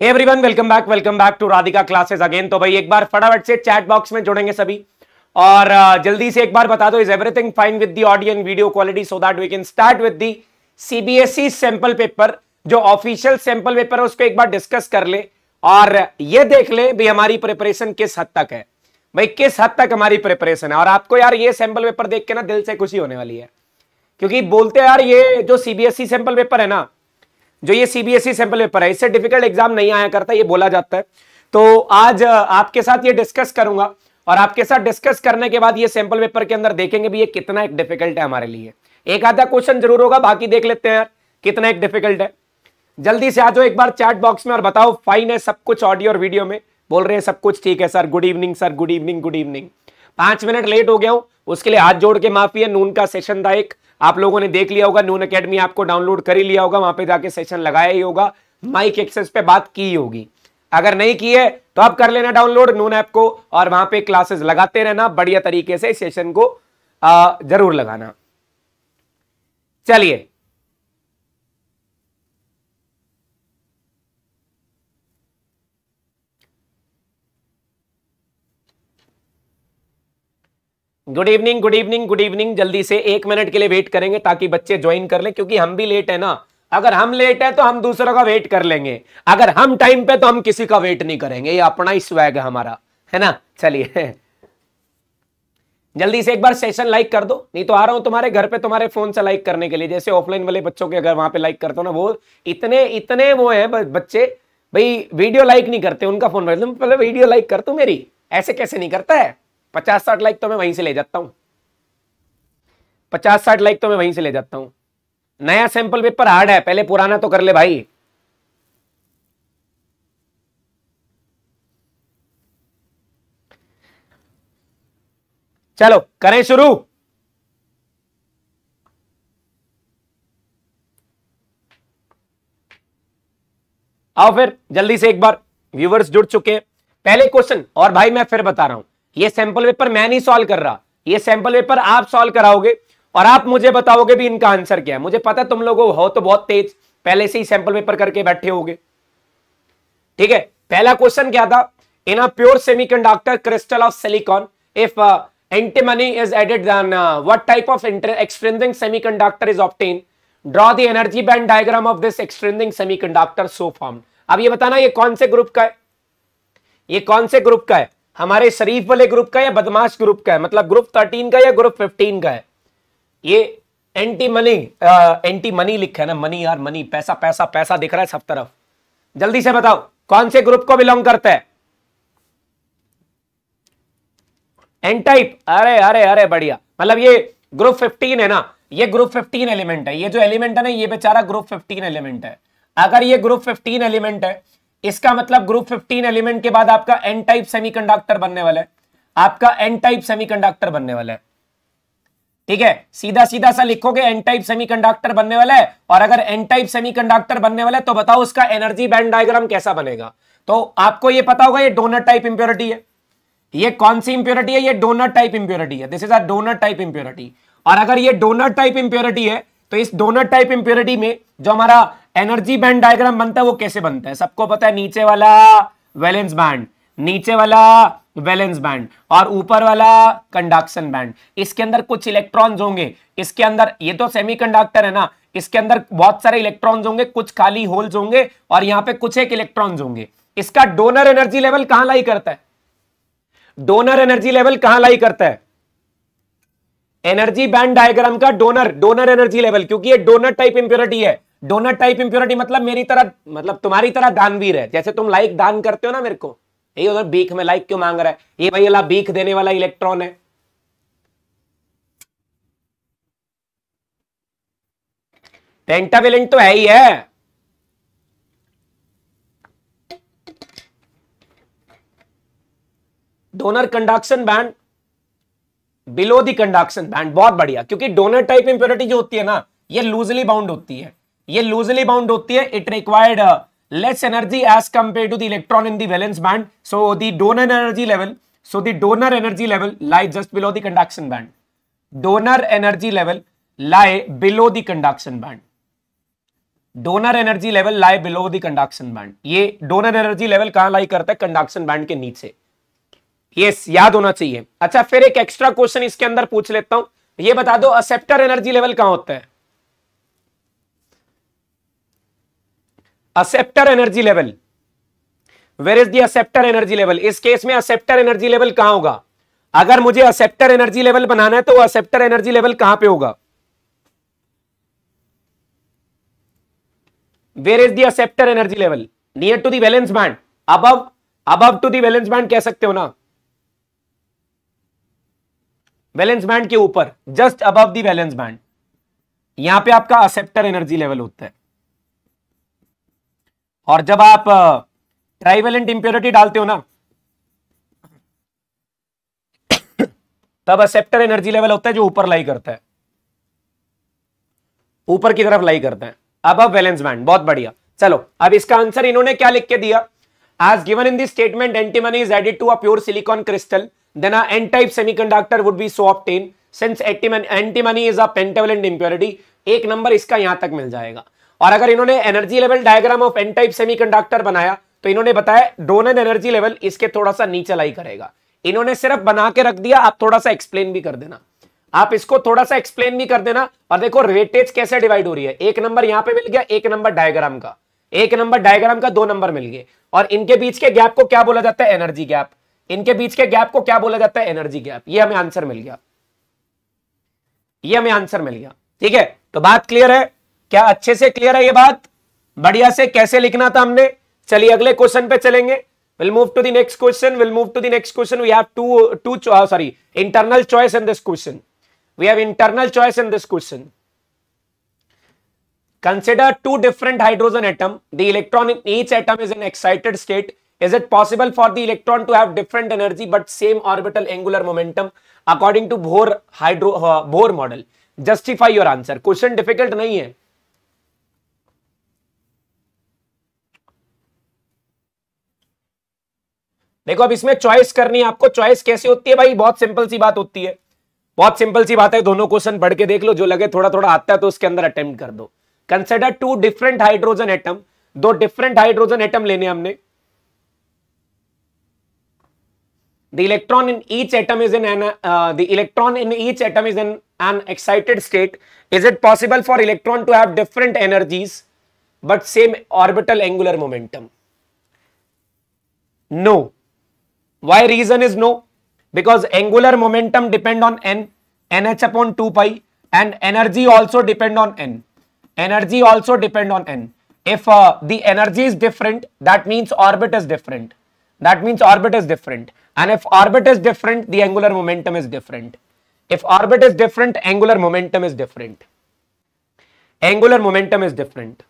Everyone welcome back welcome back to Radhika classes again तो भाई एक बार फटाफट से चैट बॉक्स में जुड़ेंगे सभी। और uh, जल्दी से एक बार बता दो is everything fine with the audio and video quality so that we can start with the CBSE sample paper जो ऑफिशियल सैंपल पेपर है उसको एक बार डिस्कस कर ले। और ये देख ले भी हमारी प्रिपरेशन किस हद तक है। भाई किस हद तक हमारी प्रिपरेशन है। और आपको यार ये सैंपल पेपर देख के ना दिल से खुशी होने वाली है। क्योंकि बोलते यार ये जो सीबीएसई सैंपल पेपर है ना जो ये सीबीएसई सैंपल पेपर है, इससे डिफ़िकल्ट एग्ज़ाम नहीं आया करता, ये बोला जाता है। तो आज आपके साथ ये डिस्कस करूँगा और आपके साथ डिस्कस करने के बाद ये सैंपल पेपर के अंदर देखेंगे भी ये कितना एक डिफ़िकल्ट है हमारे लिए। एक आधा क्वेश्चन ज़रूर होगा, बाकी देख लेते हैं यार, कितना एक डिफ़िकल्ट है। जल्दी से आ जाओ एक बार चैट बॉक्स में और बताओ फाइन है सब कुछ ऑडियो और वीडियो में? बोल रहे हैं सब कुछ ठीक है sir good evening sir good evening good evening पाँच मिनट लेट हो गया हूँ, उसके लिए हाथ जोड़ के माफ़ी है, नून का सेशन था एक। आप लोगों ने देख लिया होगा नून अकेडमी आपको डाउनलोड कर ही लिया होगा वहाँ पे जाके सेशन लगाया ही होगा माइक एक्सेस पे बात की होगी। अगर नहीं की है तो आप कर लेना डाउनलोड नून ऐप को और वहाँ पे क्लासेस लगाते रहना बढ़िया तरीके से सेशन को आ, ज़रूर लगाना। चलिए good evening good evening good evening जल्दी से एक मिनट के लिए वेट करेंगे ताकि बच्चे ज्वाइन कर लें, क्योंकि हम भी लेट है ना। अगर हम लेट है तो हम दूसरों का वेट कर लेंगे। अगर हम टाइम पे तो हम किसी का वेट नहीं करेंगे। ये अपना ही स्वैग है हमारा, है ना? चलिए। जल्दी से एक बार सेशन लाइक कर दो। नहीं तो आ रहा हूँ तुम्हारे घर पे तुम्हारे फ़ोन से लाइक करने के लिए। जैसे ऑफलाइन वाले बच्चों के अगर वहाँ पे लाइक करते हो ना, वो इतने इतने वो है बच्चे। भाई वीडियो लाइक नहीं करते, उनका फ़ोन पहले वीडियो लाइक कर तू मेरी। ऐसे कैसे नहीं करता है? पचास साठ लाइक तो मैं वहीं से ले जाता हूँ। पचास साठ लाइक तो मैं वहीं से ले जाता हूँ। नया सैंपल पेपर हार्ड है, पहले पुराना तो कर ले भाई। चलो, करें शुरू। आओ फिर, जल्दी से एक बार व्यूवर्स जुड़ चुके हैं। पहले क्वेश्चन और भाई मैं फिर बता रहा हूँ। ये सैंपल पेपर मैं नहीं सॉल्व कर रहा। ये सैंपल पेपर आप सॉल्व कराओगे और आप मुझे बताओगे भी इनका आंसर क्या है। मुझे पता है तुम लोग हो तो बहुत तेज पहले से ही सैंपल पेपर करके बैठे होगे। ठीक है? पहला क्वेश्चन क्या था? In a pure semiconductor crystal of silicon if antimony is added then uh, what type of extrinsic semiconductor is obtained? Draw the energy band diagram of this extrinsic semiconductor अब ये बताना ये कौन से ग्रुप का है? ये कौन से ग्रुप का है? हमारे शरीफ वाले ग्रुप का या बदमाश ग्रुप का है? मतलब ग्रुप थर्टीन का या ग्रुप फिफ्टीन का है? ये एंटी मनी एंटी मनी लिखा है ना? मनी यार मनी पैसा पैसा पैसा दिख रहा है सब तरफ़। जल्दी से बताओ, कौन से ग्रुप को बिलोंग करता है? एन टाइप अरे अरे अरे, बढ़िया। मतलब ये ग्रुप 15 है ना? ये ग्रुप 15 एलिमेंट है। ये जो एलिमेंट है ना, ये बेचारा ग्रुप 15 एलिमेंट है। अगर ये ग्रुप 15 एलिमेंट है इसका मतलब ग्रुप 15 एलिमेंट के बाद आपका एन टाइप सेमीकंडक्टर बनने वाला है। आपका एन टाइप सेमीकंडक्टर बनने वाला है। ठीक है? सीधा सीधा सा लिखोगे एन टाइप सेमीकंडक्टर बनने वाला है, और अगर एन टाइप सेमीकंडक्टर बनने वाला है तो बताओ उसका एनर्जी बैंड डायग्राम कैसा बनेगा। तो आपको ये पता होगा, ये डोनर टाइप इंप्योरिटी है। ये कौन सी इंप्योरिटी है? ये डोनर टाइप इंप्योरिटी है। This is a donor type impurity और अगर ये डोनर टाइप इंप्योरिटी है तो इस डोनर टाइप इंप्योरिटी में जो हमारा एनर्जी बैंड डायग्राम बनता है, वो कैसे बनता है? सबको पता है, नीचे वाला वैलेंस बैंड नीचे वाला वैलेंस बैंड और ऊपर वाला कंडक्शन बैंड इसके अंदर कुछ इलेक्ट्रॉन्स होंगे। इसके अंदर, ये तो सेमीकंडक्टर है ना, इसके अंदर बहुत सारे इलेक्ट्रॉन्स होंगे, कुछ खाली होल्स होंगे और यहाँ पे कुछ एक इलेक्ट्रॉन्स होंगे। इसका डोनर एनर्जी लेवल कहाँ लाई करता है? डोनर एनर्जी लेवल कहाँ लाई करता है? एनर्जी बैंड डायग्राम का डोनर डोनर एनर्जी लेवल, क्योंकि ये डोनर टाइप इंप्योरिटी है। डोनर टाइप इंप्योरिटी मतलब मेरी तरह मतलब तुम्हारी तरह दानवीर है। जैसे तुम लाइक दान करते हो ना मेरे को ये उधर बीख में लाइक क्यों मांग रहा है? ये भाई अला बीख देने वाला इलेक्ट्रॉन है। पेंटावेलेंट तो है ही है। Donor conduction band below the conduction band बहुत बढ़िया क्योंकि डोनर टाइप इंप्योरिटी जो होती है ना ये लूजली बाउंड होती है ये लूजली बाउंड होती है it required compared to the electron in the valence band. So the donor energy level, so the donor energy level lie just below the conduction band. Donor energy level lie below the conduction band. Donor energy level lie below the conduction band ये donor energy level कहाँ lie करता है conduction band के नीचे yes याद होना चाहिए। अच्छा फिर एक एक्स्ट्रा क्वेश्चन इसके अंदर पूछ लेता हूँ। ये बता दो असेप्टर एनर्जी लेवल कहाँ होता है? Acceptor energy level where is the acceptor energy level इस केस में असेप्टर एनर्जी लेवल कहाँ होगा? अगर मुझे असेप्टर एनर्जी लेवल बनाना है तो असेप्टर एनर्जी लेवल कहाँ पे होगा? Where is the acceptor energy level near to the valence band अब अब टू दी बैंड कह सकते हो ना? वैलेंस बैंड के ऊपर just above the valence band यहाँ पे आपका असेप्टर एनर्जी लेवल होता है। और जब आप ट्राइवेलेंट इंप्योरिटी डालते हो ना, तब असेप्टर एनर्जी लेवल होता है जो ऊपर लाई करता है। ऊपर की तरफ़ लाई करता है। अब अब वैलेंस बैंड बहुत बढ़िया। चलो, अब इसका आंसर इन्होंने क्या लिख के दिया? As given in this statement antimony is added to a pure silicon crystal then a n-type semiconductor would be so obtained since antimony is a pentavalent impurity, एक नंबर इसका यहाँ तक मिल जाएगा। और अगर इन्होंने energy level diagram of n type semiconductor बनाया तो इन्होंने बताया डोनर एनर्जी लेवल इसके थोड़ा सा नीचे लाई करेगा। इन्होंने सिर्फ़ बना के रख दिया, आप थोड़ा सा एक्सप्लेन भी कर देना। आप इसको थोड़ा सा एक्सप्लेन भी कर देना, और देखो रेटेज कैसे डिवाइड हो रही है। एक नंबर यहाँ पे मिल गया, एक नंबर डायग्राम का। एक नंबर डायग्राम का दो नंबर मिल गए। और इनके बीच के गैप को क्या बोला जाता है? एनर्जी गैप इनके बीच के गैप को क्या बोला जाता है? Energy gap. ये हमें आंसर मिल गया। ये हमें आंसर मिल गया। ठीक है? तो बात क्लियर है? क्या अच्छे से क्लियर है ये बात? बढ़िया से कैसे लिखना था हमने? चलिए अगले क्वेश्चन पे चलेंगे। Will move to the next question will move to the next question we have to to sorry internal choice in this question we have internal choice in this question consider two different hydrogen atom. The electron in each atom is in excited state. Is it possible for the electron to have different energy but same orbital angular momentum according to Bohr hydro uh, Bohr model? Justify your answer. Question difficult नहीं है. देखो अब इसमें choice करनी है आपको choice कैसे होती है भाई बहुत सिंपल सी बात होती है बहुत सिंपल सी बात है दोनों क्वेश्चन पढ़ के देख लो जो लगे थोड़ा थोड़ा आता है तो उसके अंदर अटेम्प्ट कर दो consider two different hydrogen atom दो डिफरेंट हाइड्रोजन एटम लेने हमने the electron in each atom is in an uh, the electron in each atom is in an excited state. Is it possible for electron to have different energies but same orbital angular momentum? No. Why reason is no? Because angular momentum depend on n nh upon 2 pi and energy also depend on n. Energy also depend on n. If uh, the energy is different that means orbit is different that means orbit is different and if orbit is different the angular momentum is different if orbit is different angular momentum is different angular momentum is different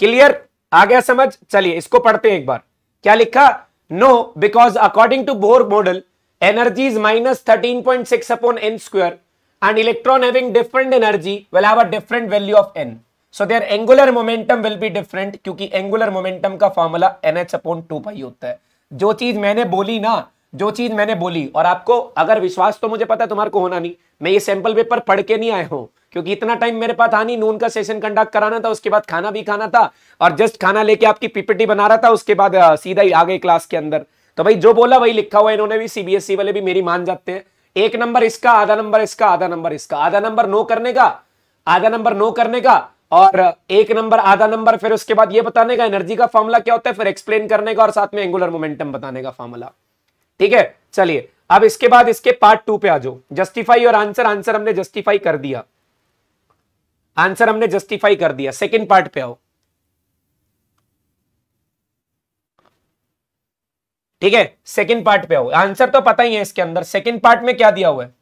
clear आ गया समझ चलिए इसको पढ़ते हैं एक बार क्या लिखा no because according to Bohr model energy is minus thirteen point six upon n square and electron having different energy will have a different value of n so their angular momentum will be different क्योंकि angular momentum का formula n h upon two pi होता है। जो चीज़ मैंने बोली ना, जो चीज़ मैंने बोली, और आपको अगर विश्वास तो मुझे पता है, तुम्हारे को होना नहीं। मैं ये सैंपल पेपर पढ़ के नहीं आया हूँ, क्योंकि इतना टाइम मेरे पास नहीं, नून का सेशन कंडक्ट कराना था, उसके बाद खाना भी खाना था, और जस्ट खाना लेके आपकी पीपीटी बना रहा था, उसके बाद सीधा ही आ गए क्लास के अंदर। तो भाई, जो बोला वही लिखा हुआ इन्होंने भी सीबीएसई वाले भी मेरी मान जाते हैं। एक नंबर इसका, आधा नंबर इसका, आधा नंबर इसका। आधा नंबर नो करने का, आधा नंबर नो करने का और एक नंबर, आधा नंबर, फिर उसके बाद ये बताने का एनर्जी का फॉर्मूला क्या होता है, फिर एक्सप्लेन करने का और साथ में एंगुलर मोमेंटम बताने का फॉर्मूला ठीक है? चलिए, अब इसके बाद इसके पार्ट टू पे आ जाओ। जस्टिफाई और आंसर आंसर हमने जस्टिफाई कर दिया। आंसर हमने जस्टिफाई कर दिया। सेकेंड पार्ट पे आओ। ठीक है? सेकेंड पार्ट पे आओ। आंसर तो पता ही है इसके अंदर। सेकेंड पार्ट में क्या दिया हुआ है?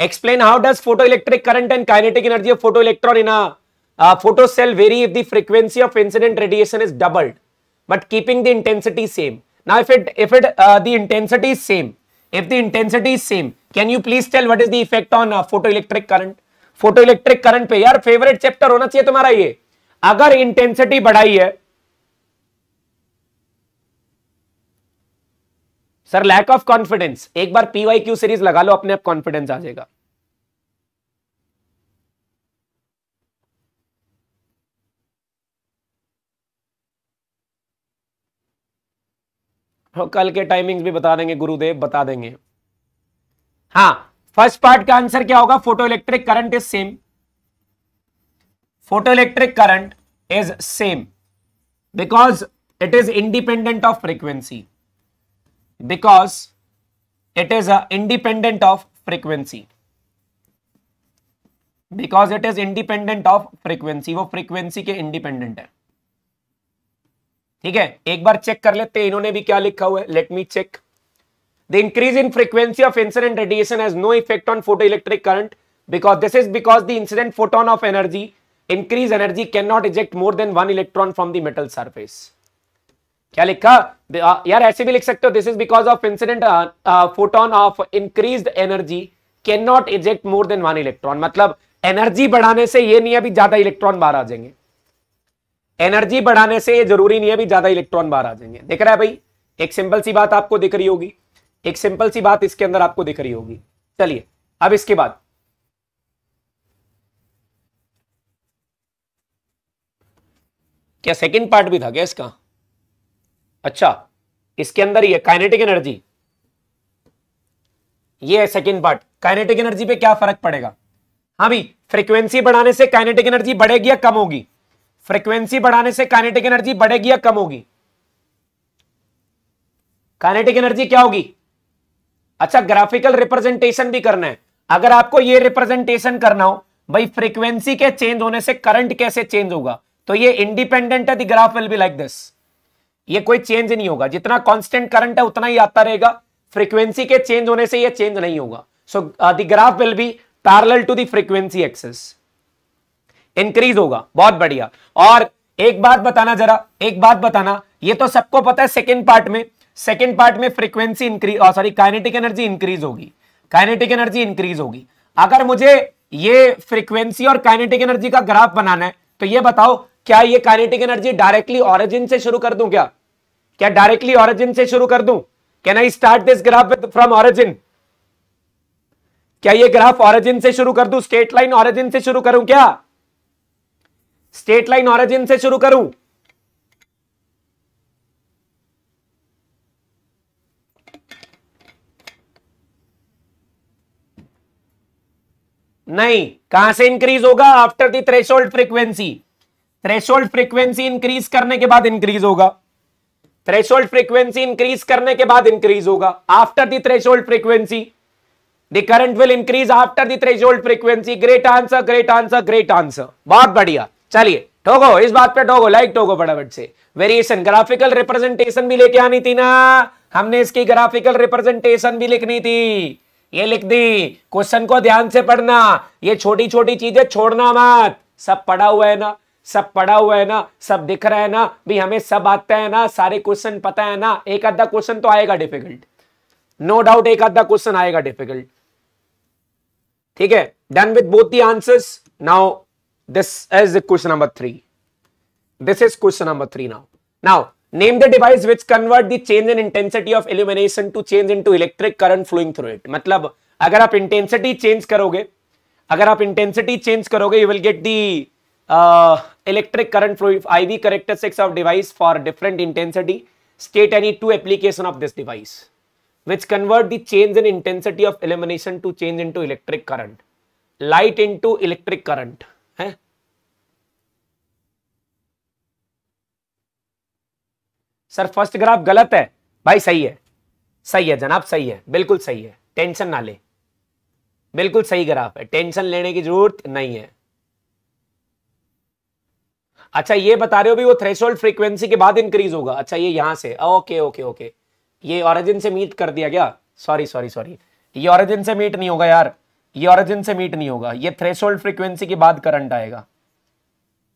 Explain how does photoelectric current and kinetic energy of photoelectron in photocell vary if the frequency of incident radiation is doubled but keeping the intensity same now if it if it the intensity same if the intensity same can you please tell what is the effect on photoelectric current photoelectric current पे यार favourite chapter होना चाहिए तुम्हारा ये। अगर intensity बढ़ाई है sir lack of confidence एक बार पीवाई सीरीज़ लगा लो, अपने आप कॉन्फिडेंस आ जाएगा। कल के टाइमिंग्स भी बता देंगे, गुरुदेव बता देंगे। हाँ फ़र्स्ट पार्ट का आंसर क्या होगा? Photoelectric current is same photoelectric current is same because it is independent of frequency because it is independent of frequency because it is independent of frequency वो फ्रीक्वेंसी के इंडिपेंडेंट है। ठीक है, एक बार check कर लेते हैं, इन्होंने भी क्या लिखा हुआ है? Let me check the increase in frequency of incident radiation has no effect on photoelectric current because this is because the incident photon of energy increase energy can not eject more than one electron from the metal surface क्या लिखा यार, ऐसे भी लिख सकते हो this is because of incident photon of increase energy can not eject more than one electron मतलब energy बढ़ाने से ये नहीं अभी ज़्यादा इलेक्ट्रॉन बाहर आ जाएँगे। एनर्जी बढ़ाने से ये ज़रूरी नहीं है भी ज़्यादा इलेक्ट्रॉन बाहर आ जाएँगे। दिख रहा है भाई, एक सिंपल सी बात आपको दिख रही होगी, एक सिंपल सी बात इसके अंदर आपको दिख रही होगी। चलिए, अब इसके बाद। क्या सेकंड पार्ट भी था क्या इसका? अच्छा इसके अंदर है काइनेटिक एनर्जी ये है सेकंड पार्ट काइनेटिक एनर्जी पे क्या फ़र्क पड़ेगा? हाँ भाई फ्रीक्वेंसी बढ़ाने से काइनेटिक एनर्जी बढ़ेगी या कम होगी? फ्रीक्वेंसी बढ़ाने से काइनेटिक एनर्जी बढ़ेगी या कम होगी? काइनेटिक एनर्जी क्या होगी? अच्छा ग्राफिकल रिप्रेजेंटेशन भी करना है। अगर आपको ये रिप्रेजेंटेशन करना हो, भाई, फ्रीक्वेंसी के चेंज होने से करंट कैसे चेंज होगा? तो ये इंडिपेंडेंट है graph will be like this. ये कोई चेंज नहीं होगा। जितना कांस्टेंट करंट है, उतना ही आता रहेगा। फ्रीक्वेंसी के चेंज होने से ये चेंज नहीं होगा। So the graph will be parallel to the frequency axis increase होगा, बहुत बढ़िया। और एक बात बताना जरा, एक बात बताना, ये तो सबको पता है सेकेंड पार्ट में सेकेंड पार्ट में frequency increase sorry kinetic energy increase होगी। काइनेटिक एनर्जी इंक्रीज होगी। अगर मुझे ये फ्रीक्वेंसी और काइनेटिक एनर्जी का ग्राफ बनाना है तो ये बताओ, क्या ये काइनेटिक एनर्जी डायरेक्टली ऑरिजिन से शुरू कर दूँ क्या? क्या डायरेक्टली ऑरिजिन से शुरू कर दूँ? Can I start this graph from origin क्या ये ग्राफ ऑरिजिन से शुरू कर दूँ? स्टेट लाइन ऑरिजिन से शुरू करूँ क्या? स्टेट लाइन ऑरिजिन से शुरू करूँ। नहीं, कहाँ से इंक्रीज होगा? After the threshold frequency threshold frequency increase करने के बाद इंक्रीज होगा। थ्रेशोल्ड फ्रीक्वेंसी इंक्रीज करने के बाद इंक्रीज होगा। After the threshold frequency the current will increase after the threshold frequency great answer great answer great answer बहुत बढ़िया। चलिए ठोको इस बात पे ठोको लाइक ठोको फटाफट से। वेरिएशन ग्राफिकल रिप्रेजेंटेशन भी लेके आनी थी ना। हमने इसकी ग्राफिकल रिप्रेजेंटेशन भी लिखनी थी। ये लिख दी क्वेश्चन को ध्यान से पढ़ना। ये छोटी छोटी चीज़ें छोड़ना मत। सब पढ़ा हुआ है ना? सब पढ़ा हुआ है ना? सब दिख रहा है ना? भी हमें सब आता है ना? सारे क्वेश्चन पता है ना? एक आधा क्वेश्चन तो आएगा डिफ़िकल्ट नो डाउट एक आधा क्वेश्चन आएगा डिफ़िकल्ट ठीक है? Done with both the answers now this is question number three this is question number three now now name the device which convert the change in intensity of illumination to change into electric current flowing through it मतलब अगर आप intensity change करोगे अगर आप intensity change करोगे you will get the electric current flow IV characteristics of device for different intensity state any two application of this device which convert the change in intensity of illumination to change into electric current light into electric current है? सर, first graph गलत है। भाई, सही है। सही है, जनाब, सही है। बिल्कुल सही है। टेंशन ना ले। बिल्कुल सही ग्राफ है। टेंशन लेने की ज़रूरत नहीं है। अच्छा ये बता रहे हो भी वो थ्रेशोल्ड फ्रीक्वेंसी के बाद इंक्रीज होगा। अच्छा ये यहाँ से। Okay okay okay. ये ऑरिजिन से मीट कर दिया गया सॉरी सॉरी सॉरी ये ऑरिजिन से मीट नहीं होगा यार। ये ऑरिजिन से मीट नहीं होगा। ये थ्रेशोल्ड फ्रीक्वेंसी के बाद करंट आएगा।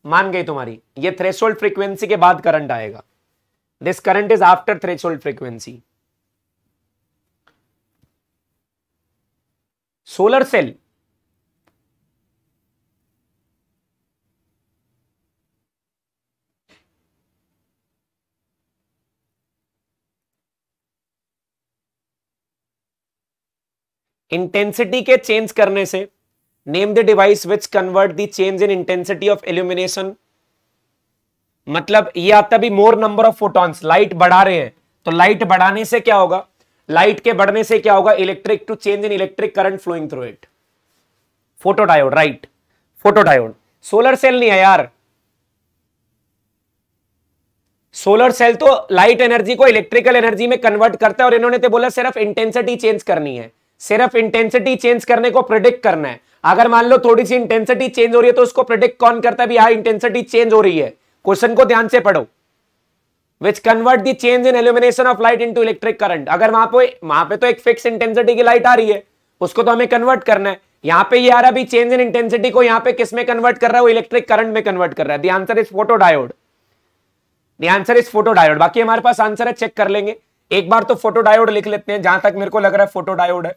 मान गई तुम्हारी। ये थ्रेशोल्ड फ्रीक्वेंसी के बाद करंट आएगा। This current is after threshold frequency solar cell intensity के चेंज करने से name the device which convert the change in intensity of illumination मतलब ये आता भी more number of photons light बढ़ा रहे हैं। तो लाइट बढ़ाने से क्या होगा? लाइट के बढ़ने से क्या होगा? Electric to change in electric current flowing through it photodiode right photodiode solar cell नहीं है यार। सोलर सेल तो लाइट एनर्जी को इलेक्ट्रिकल एनर्जी में कन्वर्ट करता है और इन्होंने तो बोला सिर्फ़ इंटेंसिटी चेंज करनी है। सिर्फ़ इंटेंसिटी चेंज करने को प्रिडिक्ट करना है। अगर मान लो थोड़ी सी इंटेंसिटी चेंज हो रही है तो उसको प्रिडिक्ट कौन करता है? हाँ इंटेंसिटी चेंज हो रही है। क्वेश्चन को ध्यान से पढ़ो। Which convert the change in illumination of light into electric current अगर वहाँ पे वहाँ पे तो एक फिक्स इंटेंसिटी की लाइट आ रही है। उसको तो हमें कन्वर्ट करना है। यहाँ पे ये आ रहा भी चेंज इन इंटेंसिटी को यहाँ पे किसमें कन्वर्ट कर रहा है? वो इलेक्ट्रिक करंट में कन्वर्ट कर रहा है। Answer is photodiode the answer is photodiode बाकी हमारे पास आंसर है चेक कर लेंगे। एक बार तो फ़ोटो डायोड लिख लेते हैं। जहाँ तक मेरे को लग रहा है फ़ोटो डायोड है।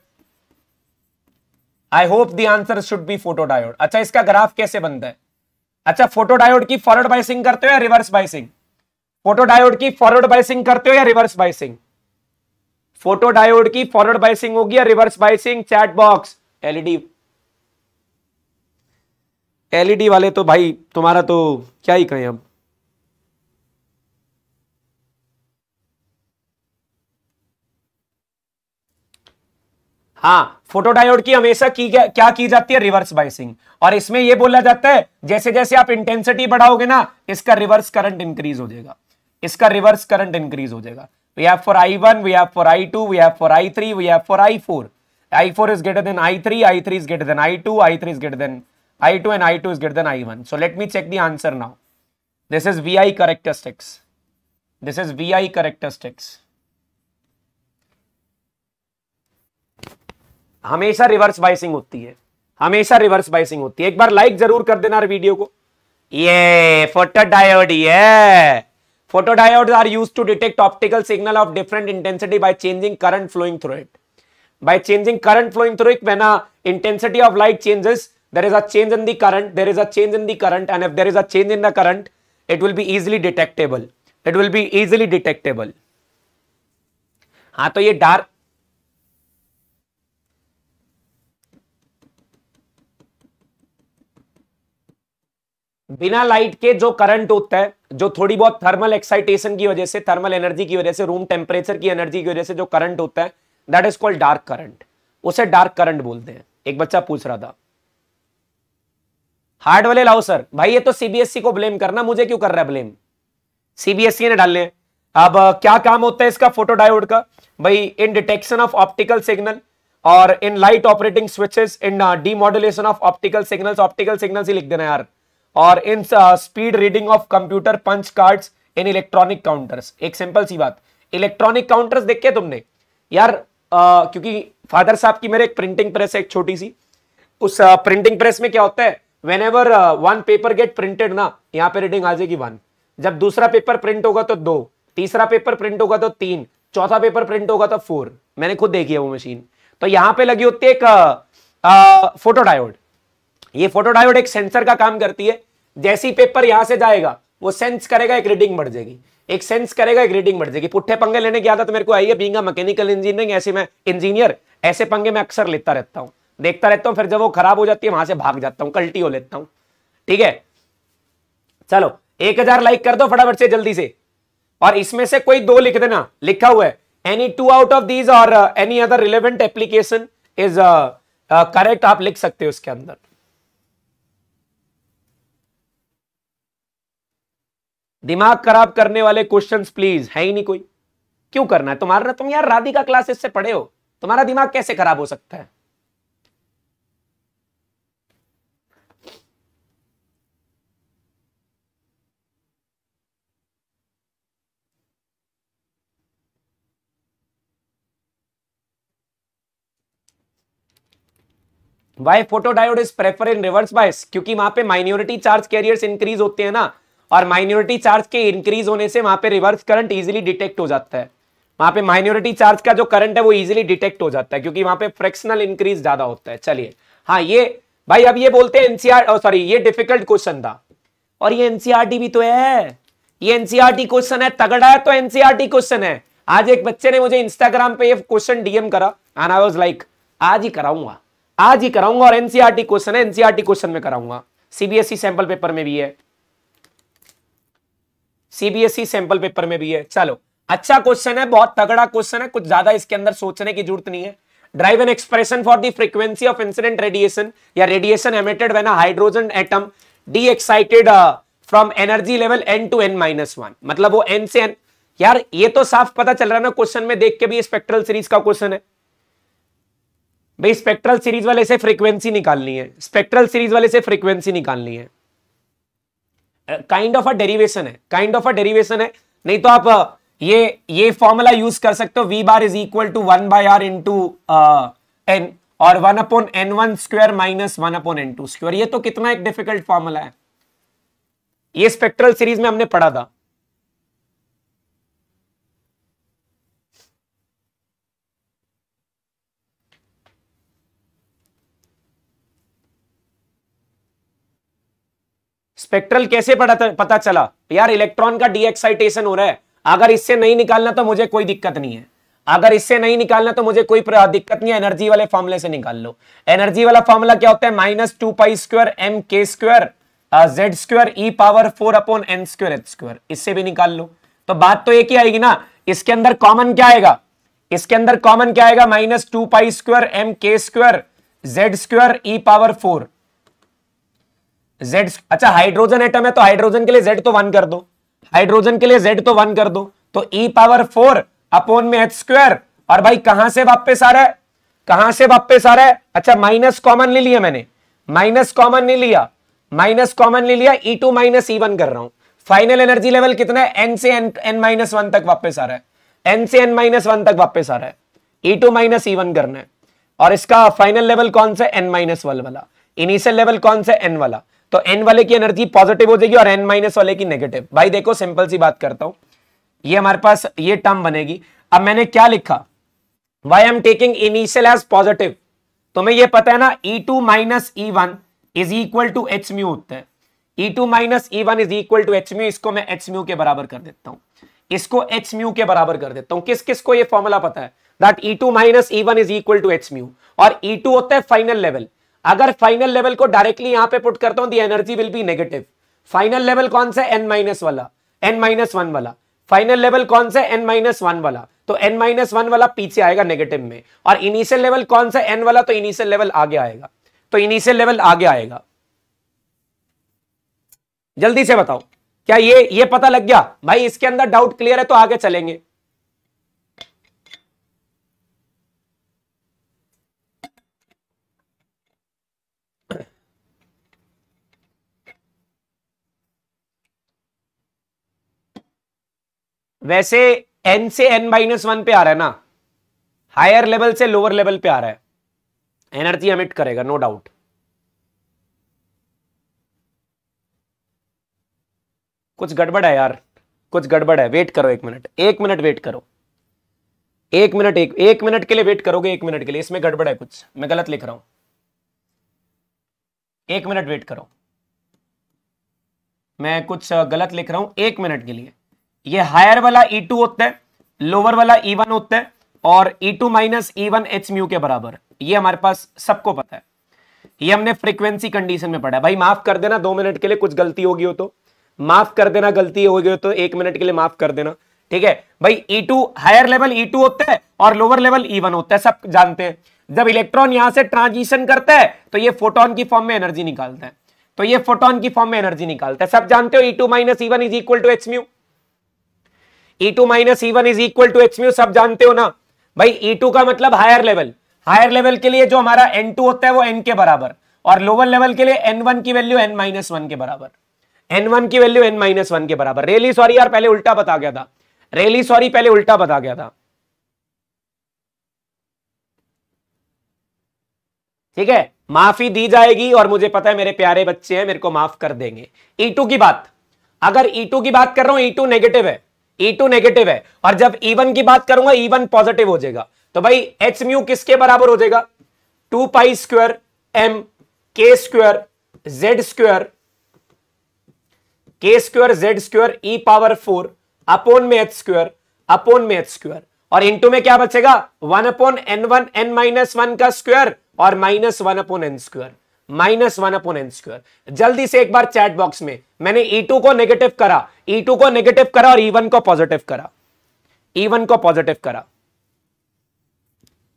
I hope the answer should be photodiode अच्छा इसका ग्राफ कैसे बनता है? अच्छा फ़ोटो डायोड की फॉरवर्ड बाइसिंग करते हो या रिवर्स बाइसिंग फ़ोटो डायोड की फॉरवर्ड बाइसिंग करते हो या रिवर्स बाइसिंग फ़ोटो डायोड की फॉरवर्ड बाइसिंग होगी या reverse biasing chat box LED LED वाले तो भाई, तुम्हारा तो क्या ही कहें अब हाँ फोटोडायोड की हमेशा की क्या की जाती है? रिवर्स बाइसिंग और इसमें यह बोला जाता है जैसे जैसे आप इंटेंसिटी बढ़ाओगे ना, इसका रिवर्स करंट इंक्रीज हो जाएगा। इसका रिवर्स करंट इंक्रीज हो जाएगा। We have for I one we have for I two we have for I three we have for I four I four is greater than I three I three is greater than I two I three is greater than I two and I two is greater than I one so let me check the answer now this is V I character this is V I character sticks हमेशा reverse biasing होती है। हमेशा reverse biasing होती है। एक बार like ज़रूर कर देना वीडियो को। ये फ़ोटो डायोड ये। Photodiode are use to detect optical signal of different intensity by changing current flowing through it by changing current flowing through it when intensity of light changes there is a change in the current there is a change in the current and if there is a change in the current it will be easily detectable it will be easily detectable हाँ तो ये dark बिना light के जो current होता है, जो थोड़ी बहुत थर्मल एक्साइटेशन की वजह से थर्मल एनर्जी की वजह से रूम टेम्परेचर की एनर्जी की वजह से जो करंट होता है that is called dark current उसे डार्क करंट बोलते हैं। एक बच्चा पूछ रहा था। हार्ड वाले लाओ सर भाई, ये तो सीबीएसई e को ब्लेम करना, मुझे क्यों कर रहा है ब्लेम सीबीएसई e ने डालने अब क्या काम होता है इसका फ़ोटो डायोड का? भाई in detection of optical signal और in light operating switches in de demodulation of optical signals optical signals ही लिख देना यार। और in speed reading of computer punch cards in electronic counters एक सिंपल सी बात। इलेक्ट्रॉनिक काउंटर्स देखे तुमने? यार uh, क्योंकि फादर साहब की मेरे एक प्रिंटिंग प्रेस है एक छोटी सी। उस आ, प्रिंटिंग uh, प्रेस में क्या होता है? Whenever one paper get printed ना यहाँ पे रीडिंग आ जाएगी वन जब दूसरा पेपर प्रिंट होगा तो दो। तीसरा पेपर प्रिंट होगा तो तीन। चौथा पेपर प्रिंट होगा तो फोर मैंने खुद देखी है वो मशीन तो यहाँ पे लगी होती है एक फ़ोटो डायोड ये फ़ोटो डायोड एक सेंसर का काम करती है। जैसी पेपर यहाँ से जाएगा, वो सेंस करेगा, एक रीडिंग बढ़ जाएगी। एक सेंस करेगा, एक रीडिंग बढ़ जाएगी। पुट्ठे पंगे लेने की आदत मेरे को आई है बींगा मैकेनिकल इंजीनियरिंग ऐसे मैं इंजीनियर ऐसे पंगे मैं अक्सर लेता रहता हूँ। देखता रहता हूँ, फिर जब वो खराब हो जाती है, वहाँ से भाग जाता हूँ, कल्टी हो लेता हूँ। ठीक है? चलो, एक हज़ार लाइक कर दो फटाफट से, जल्दी से। और इसमें से कोई दो लिख देना, लिखा हुआ है। Any two out of these और any other relevant application is correct आप लिख सकते हो उसके अंदर। दिमाग खराब करने वाले क्वेश्चंस प्लीज़ है ही नहीं कोई। क्यों करना है? तुम्हारा तुम यार राधिका क्लासेस से पढ़े हो। तुम्हारा दिमाग कैसे खराब हो सकता है? Why photodiode is prefer in reverse bias क्योंकि वहाँ पे माइनॉरिटी चार्ज कैरियर्स इंक्रीज होते हैं ना। और माइनॉरिटी चार्ज के इंक्रीज होने से वहाँ पे रिवर्स करंट इजीली डिटेक्ट हो जाता है। वहाँ पे माइनॉरिटी चार्ज का जो करंट है वो इजीली डिटेक्ट हो जाता है, क्योंकि वहाँ पे फ्रैक्शनल इंक्रीज ज़्यादा होता है। चलिए। हाँ ये, भाई, अब ये बोलते हैं एनसीआर सॉरी ये डिफ़िकल्ट क्वेश्चन था। और ये एनसीआरटी भी तो है। ये एनसीआरटी क्वेश्चन है, तगड़ा है तो एनसीआरटी क्वेश्चन है। आज एक बच्चे ने मुझे इंस्टाग्राम पे क्वेश्चन डीएम करा एंड आई वाज लाइक आज ही कराऊँगा। आज ही कराऊँगा और एनसीआरटी क्वेश्चन है एनसीआरटी क्वेश्चन में कराऊँगा। सीबीएसई सैंपल पेपर में भी है। सीबीएसई सैंपल पेपर में भी है। चलो अच्छा क्वेश्चन है, बहुत तगड़ा क्वेश्चन है, कुछ ज़्यादा इसके अंदर सोचने की ज़रूरत नहीं है। Derive an expression for the frequency of incident radiation या radiation emitted when hydrogen atom de-excited from energy level n to n minus one मतलब वो एन से एन यार, ये तो साफ़ पता चल रहा है ना क्वेश्चन में देख के भी स्पेक्ट्रल सीरीज़ का क्वेश्चन है। भाई स्पेक्ट्रल सीरीज़ वाले से फ्रीक्वेंसी निकालनी है। स्पेक्ट्रल सीरीज़ वाले से फ्रीक्वेंसी निकालनी है। काइंड ऑफ़ अ डेरिवेशन है काइंड ऑफ़ अ डेरिवेशन है। नहीं तो आप uh, ये ये फॉर्मूला यूज़ कर सकते हो। V bar is equal to one by r into n और one upon n one square minus one upon n two square ये तो कितना एक डिफ़िकल्ट फॉर्मूला है। ये स्पेक्ट्रल सीरीज़ में हमने पढ़ा था। स्पेक्ट्रल कैसे पता चला? यार, इलेक्ट्रॉन का डीएक्साइटेशन हो रहा है। अगर इससे नहीं निकालना तो मुझे कोई दिक्कत नहीं है। अगर इससे नहीं निकालना तो मुझे कोई दिक्कत नहीं है। एनर्जी वाले फॉर्मुले से निकाल लो। एनर्जी वाला फॉर्मूला क्या होता है? Minus two pi square, m k square z square, e power four upon n square h square. इससे भी निकाल लो। तो बात तो एक ही आएगी ना। इसके अंदर कॉमन क्या आएगा? इसके अंदर कॉमन क्या आएगा? Minus two pi square, m k square, z square, e power four. Z अच्छा हाइड्रोजन एटम है तो हाइड्रोजन के लिए जेड तो वन कर दो। हाइड्रोजन के लिए जेड तो वन कर दो। तो ई पावर फोर अपोन में एच स्क्वायर और भाई, कहाँ से वापस आ रहा है? कहाँ से वापस आ रहा है? अच्छा माइनस कॉमन ले लिया मैंने। माइनस कॉमन नहीं लिया। माइनस कॉमन ले लिया e two minus e one कर रहा हूँ। फाइनल एनर्जी लेवल कितना है? एन से एन एन माइनस वन तक वापस आ रहा है। एन से एन माइनस वन तक वापस आ रहा है। E two minus e one करना है। और इसका फाइनल लेवल कौन सा एन माइनस वन वाला। इनिशियल लेवल कौन सा एन वाला। तो एन वाले की एनर्जी पॉजिटिव हो जाएगी और एन माइनस वाले की नेगेटिव भाई देखो सिंपल सी बात करता हूँ। ये हमारे पास ये टर्म बनेगी। अब मैंने क्या लिखा? Why am taking initial as positive तुम्हें ये पता है ना e two minus e one is equal to h mu होता है। E two minus e one is equal to h mu इसको मैं एच म्यू के बराबर कर देता हूँ। इसको एच म्यू के बराबर कर देता हूँ। किस किस को ये फॉर्मूला पता है? That e two minus e one is equal to h mu और ई टू होता है फाइनल लेवल अगर फाइनल लेवल को डायरेक्टली यहाँ पे पुट करता हूँ the energy will be negative final level कौन सा? एन माइनस वाला। एन माइनस वन वाला। फाइनल लेवल कौन सा? एन माइनस वन वाला। तो एन माइनस वन वाला पीछे आएगा नेगेटिव में। और इनिशियल लेवल कौन सा? एन वाला तो इनिशियल लेवल आगे आएगा। तो इनिशियल लेवल आगे आएगा। जल्दी से बताओ। क्या ये ये पता लग गया? भाई, इसके अंदर डाउट क्लियर है तो आगे चलेंगे। वैसे एन से एन माइनस वन पे आ रहा है ना हायर लेवल से लोअर लेवल पे आ रहा है। एनर्जी एमिट करेगा नो डाउट कुछ गड़बड़ है यार, कुछ गड़बड़ है। वेट करो एक मिनट एक मिनट वेट करो। एक मिनट एक एक मिनट के लिए वेट करोगे, एक मिनट के लिए। इसमें गड़बड़ है कुछ, मैं गलत लिख रहा हूँ। एक मिनट वेट करो। मैं कुछ गलत लिख रहा हूँ, एक मिनट के लिए। ये हायर वाला ई e टू होता है लोअर वाला ई e वन होता है, और e two minus e one h mu के बराबर। ये हमारे पास सबको पता है। ये हमने फ्रीक्वेंसी कंडीशन में पढ़ा भाई, माफ़ कर देना, दो मिनट के लिए कुछ गलती होगी हो तो। माफ़ कर देना, गलती होगी हो तो एक मिनट के लिए माफ़ कर देना। ठीक है? भाई e two higher level e two होता है, और लोअर लेवल ई वन होता है, सब जानते हैं। जब इलेक्ट्रॉन यहाँ से ट्रांजिशन करता है तो ये फोटोन की फॉर्म में एनर्जी निकालता है। तो ये फोटोन की फॉर्म में एनर्जी निकालता है। सब जानते हो e two minus e one is equal to h mu e two minus e one is equal to h mu सब जानते हो ना? भाई ई टू का मतलब हायर लेवल हायर लेवल के लिए जो हमारा एन टू होता है वो एन के बराबर. और लोअर लेवल के लिए एन वन की वैल्यू एन माइनस वन के बराबर. एन वन की वैल्यू एन माइनस वन के बराबर. रेली सॉरी यार, पहले उल्टा बता गया था. रेली सॉरी पहले उल्टा बता गया था. ठीक है? माफ़ी दी जाएगी और मुझे पता है मेरे प्यारे बच्चे हैं, मेरे को माफ़ कर देंगे. ई टू की बात. अगर ई टू की बात कर रहा हूँ ई टू नेगेटिव है. ई टू नेगेटिव है। और जब ई वन की बात करूँगा ई वन पॉजिटिव हो जाएगा। तो भाई एच म्यू किसके बराबर हो जाएगा? Two pi square m k square z square k square z square e power four upon में एच स्क्वायर अपोन में एच स्क्वायर और इंटू में क्या बचेगा? One upon n one n minus one का स्क्वायर और minus one upon n square minus one upon n square जल्दी से एक बार चैट बॉक्स में मैंने ई e टू को नेगेटिव करा। ई e टू को नेगेटिव करा और ई e वन को पॉजिटिव करा। ई वन को पॉजिटिव करा।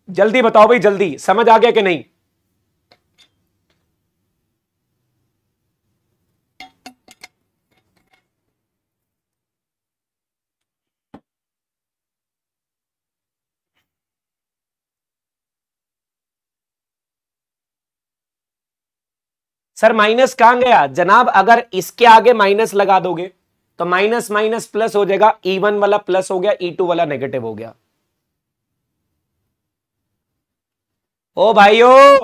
जल्दी बताओ भाई, जल्दी। समझ आ गया कि नहीं? सर, माइनस कहाँ गया? जनाब, अगर इसके आगे माइनस लगा दोगे तो माइनस माइनस प्लस हो जाएगा ई e वन वाला प्लस हो गया ई e टू वाला नेगेटिव हो गया। ओ भाइयों,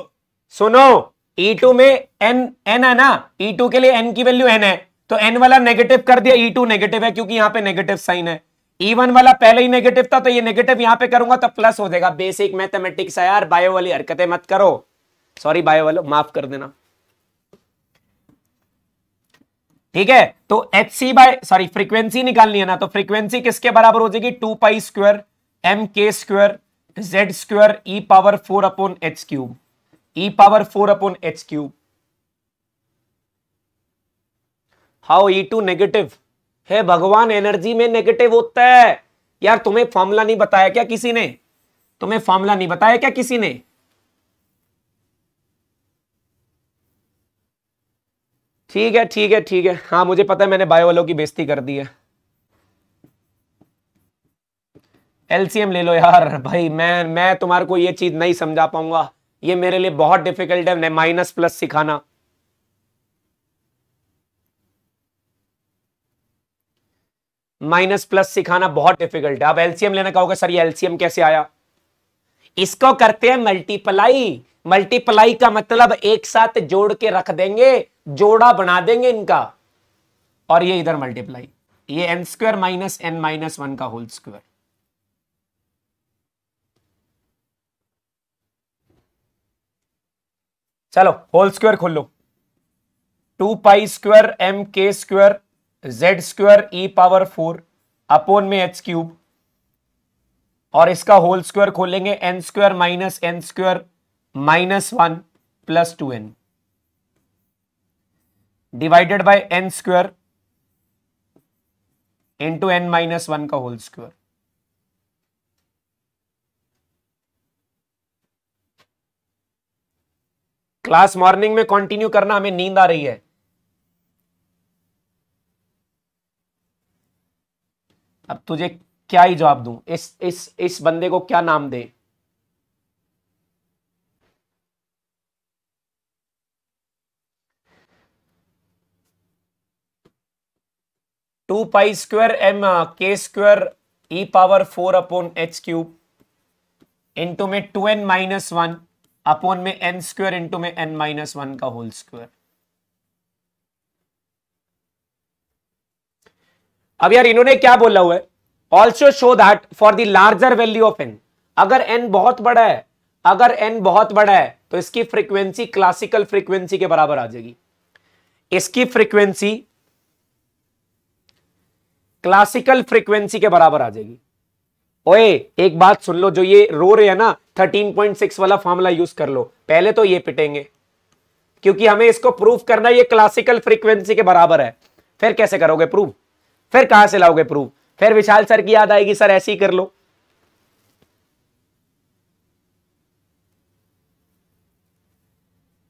सुनो ई e टू में एन एन है ना? ई टू के लिए एन की वैल्यू एन है तो एन वाला नेगेटिव कर दिया ई टू नेगेटिव है, क्योंकि यहाँ पे नेगेटिव साइन है। ई वन वाला पहले ही नेगेटिव था तो ये नेगेटिव यहाँ पे करूँगा तो प्लस हो जाएगा। बेसिक मैथमेटिक्स है यार बायो वाली हरकतें मत करो। सॉरी बायो वालों, माफ़ कर देना। ठीक है? तो h c by sorry frequency निकालनी है ना तो फ्रीक्वेंसी किसके बराबर हो जाएगी? Two pi square m k square z square e power four upon h cube e power four upon h cube how e two negative हे भगवान एनर्जी में नेगेटिव होता है। यार, तुम्हें फॉर्मूला नहीं बताया क्या किसी ने? तुम्हें फॉर्मूला नहीं बताया क्या किसी ने? ठीक है ठीक है ठीक है। हाँ मुझे पता है मैंने बायो वालों की बेइज्जती कर दी है। एलसीएम ले लो यार। भाई, मैं मैं तुम्हारे को ये चीज़ नहीं समझा पाऊँगा। ये मेरे लिए बहुत डिफ़िकल्ट है माइनस प्लस सिखाना। माइनस प्लस सिखाना बहुत डिफ़िकल्ट है। अब एलसीएम लेना कहोगे सर, ये एलसीएम कैसे आया? इसको करते हैं मल्टीप्लाई मल्टीप्लाई का मतलब एक साथ जोड़ के रख देंगे, जोड़ा बना देंगे इनका। और ये इधर मल्टीप्लाई। ये n square minus n minus one का होल स्क्वायर चलो होल स्क्वायर खोल लो। Two pi square m k square z square e power four upon में एच क्यूब और इसका होल स्क्वायर खोलेंगे n square minus n square minus one plus two n divided by n square into n minus one का whole square class morning में continue करना हमें नींद आ रही है। अब तुझे क्या ही जवाब दूँ? इस इस इस बंदे को क्या नाम दे? Two pi square m k square e power four upon h cube into में two n minus one upon में एन स्क्वायर इंटू में एन माइनस वन का होल स्क्वायर अब यार इन्होंने क्या बोला हुआ है? Also show that for the larger value of n अगर एन बहुत बड़ा है, अगर एन बहुत बड़ा है तो इसकी फ्रीक्वेंसी क्लासिकल फ्रीक्वेंसी के बराबर आ जाएगी। इसकी फ्रीक्वेंसी क्लासिकल फ्रीक्वेंसी के बराबर आ जाएगी। ओए, एक बात सुन लो, जो ये रो रहे हैं ना 13.6 वाला फॉर्मूला यूज़ कर लो। पहले तो ये पिटेंगे। क्योंकि हमें इसको प्रूफ करना ये क्लासिकल फ्रीक्वेंसी के बराबर है। फिर कैसे करोगे प्रूफ फिर कहाँ से लाओगे प्रूफ फिर विशाल सर की याद आएगी, सर, ऐसे ही कर लो।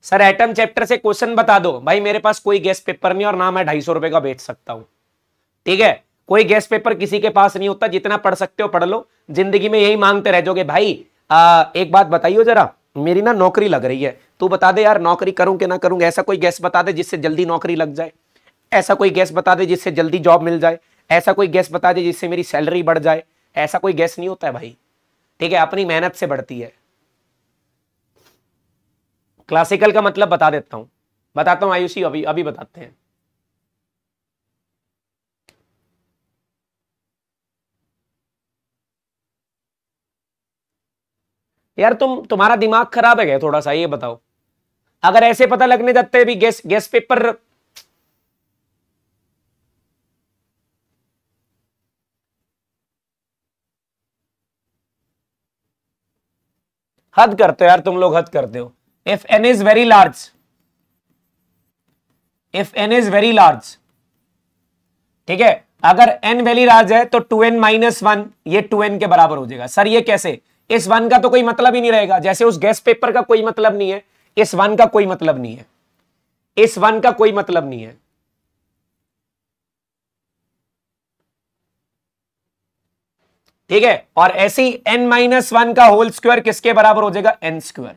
सर एटम चैप्टर से क्वेश्चन बता दो। भाई, मेरे पास कोई गेस्ट पेपर नहीं और ना मैं ढाई सौ रुपए का बेच सकता हूँ। ठीक है? कोई गेस्ट पेपर किसी के पास नहीं होता जितना पढ़ सकते हो पढ़ लो। ज़िंदगी में यही मांगते रह जाओगे भाई आ, एक बात बताइयो जरा मेरी ना नौकरी लग रही है। तू बता दे यार नौकरी करूँ कि ना करूँ? ऐसा कोई गैस बता दे जिससे जल्दी नौकरी लग जाए। ऐसा कोई गैस बता दे जिससे जल्दी जॉब मिल जाए। ऐसा कोई गैस बता दे जिससे मेरी सैलरी बढ़ जाए। ऐसा कोई गैस नहीं होता है भाई। ठीक है अपनी मेहनत से बढ़ती है। क्लासिकल का मतलब बता देता हूँ। बताता हूँ आयुषी अभी अभी बताते हैं। यार तुम, तुम्हारा दिमाग खराब है क्या? थोड़ा सा ये बताओ। अगर ऐसे पता लगने जाते भी गैस गैस पेपर हद करते हो यार, तुम लोग हद करते हो। If n is very large if n is very large ठीक है? अगर एन वेरी लार्ज है तो टू एन माइनस वन ये टू एन के बराबर हो जाएगा। सर, ये कैसे? इस वन का तो कोई मतलब ही नहीं रहेगा। जैसे उस गैस पेपर का कोई मतलब नहीं है, इस वन का कोई मतलब नहीं है। इस वन का कोई मतलब नहीं है। ठीक है? और ऐसी एन माइनस वन का होल स्क्वायर किसके बराबर हो जाएगा? N square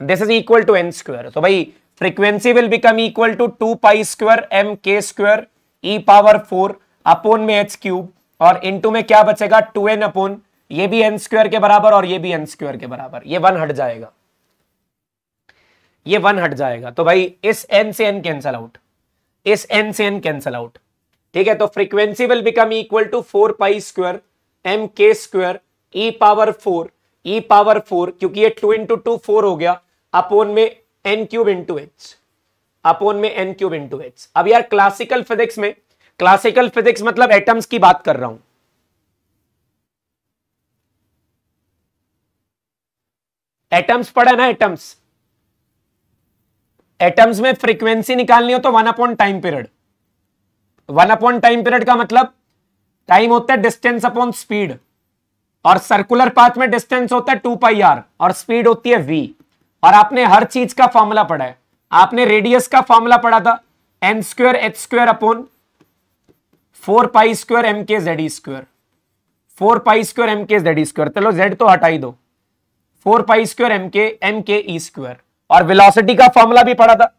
this is equal to n square तो भाई frequency will become equal to two pi square m k square e power four upon में एच क्यूब और इनटू में क्या बचेगा? टू एन अपोन ये भी एन स्क्वायर के बराबर और ये भी एन स्क्वायर के बराबर। ये वन हट जाएगा। ये वन हट जाएगा। तो भाई, इस एन से एन कैंसल आउट इस एन से एन कैंसल आउट ठीक है तो frequency will become equal to four pi square m k square e power four e power four क्योंकि ये टू इंटू टू फोर हो गया। अपोन में n cube into h upon में एन क्यूब इंटू एच अब यार classical physics में classical physics मतलब एटम्स की बात कर रहा हूँ। एटम्स पढ़ा ना एटम्स एटम्स में फ्रीक्वेंसी निकालनी हो तो one upon time period one upon time period का मतलब टाइम होता है डिस्टेंस अपॉन स्पीड और सर्कुलर पाथ में डिस्टेंस होता है टू पाई आर और स्पीड होती है वी और आपने हर चीज़ का फॉर्मूला पढ़ा है. आपने रेडियस का फॉर्मूला पढ़ा था. N square h square upon four pi square m k z square four pi square m k z square चलो जेड तो हटाई दो. Four pi square m k m k e square और velocity का formula भी पढ़ा था।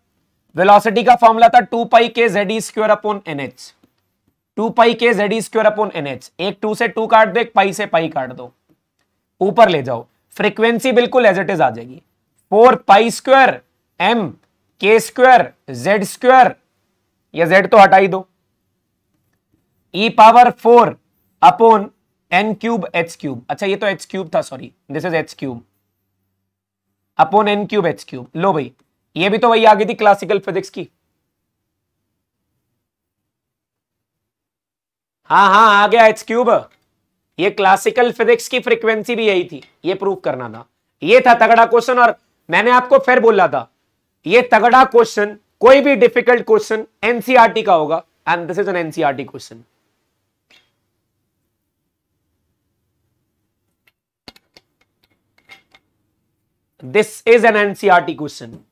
Velocity का फॉर्मूला था two pi k z e square upon n h two pi k z e square upon n h एक two से two काट दो, एक पाई से पाई काट दो। ऊपर ले जाओ। फ्रीक्वेंसी बिल्कुल एज इट इज़ आ जाएगी। Four pi square m k square z square या जेड तो हटा ही दो। E power four upon n cube h cube अच्छा ये तो एच क्यूब था sorry this is h cube upon n cube h cube लो भाई, ये भी तो वही आ गई थी क्लासिकल फिजिक्स की। हाँ हाँ आ गया एच क्यूब ये क्लासिकल फिजिक्स की फ्रीक्वेंसी भी यही थी। ये प्रूव करना था। ये था तगड़ा क्वेश्चन और मैंने आपको फिर बोला था, ये तगड़ा क्वेश्चन कोई भी डिफ़िकल्ट क्वेश्चन एनसीआरटी का होगा। And this is an NCERT question This is an NCRT question.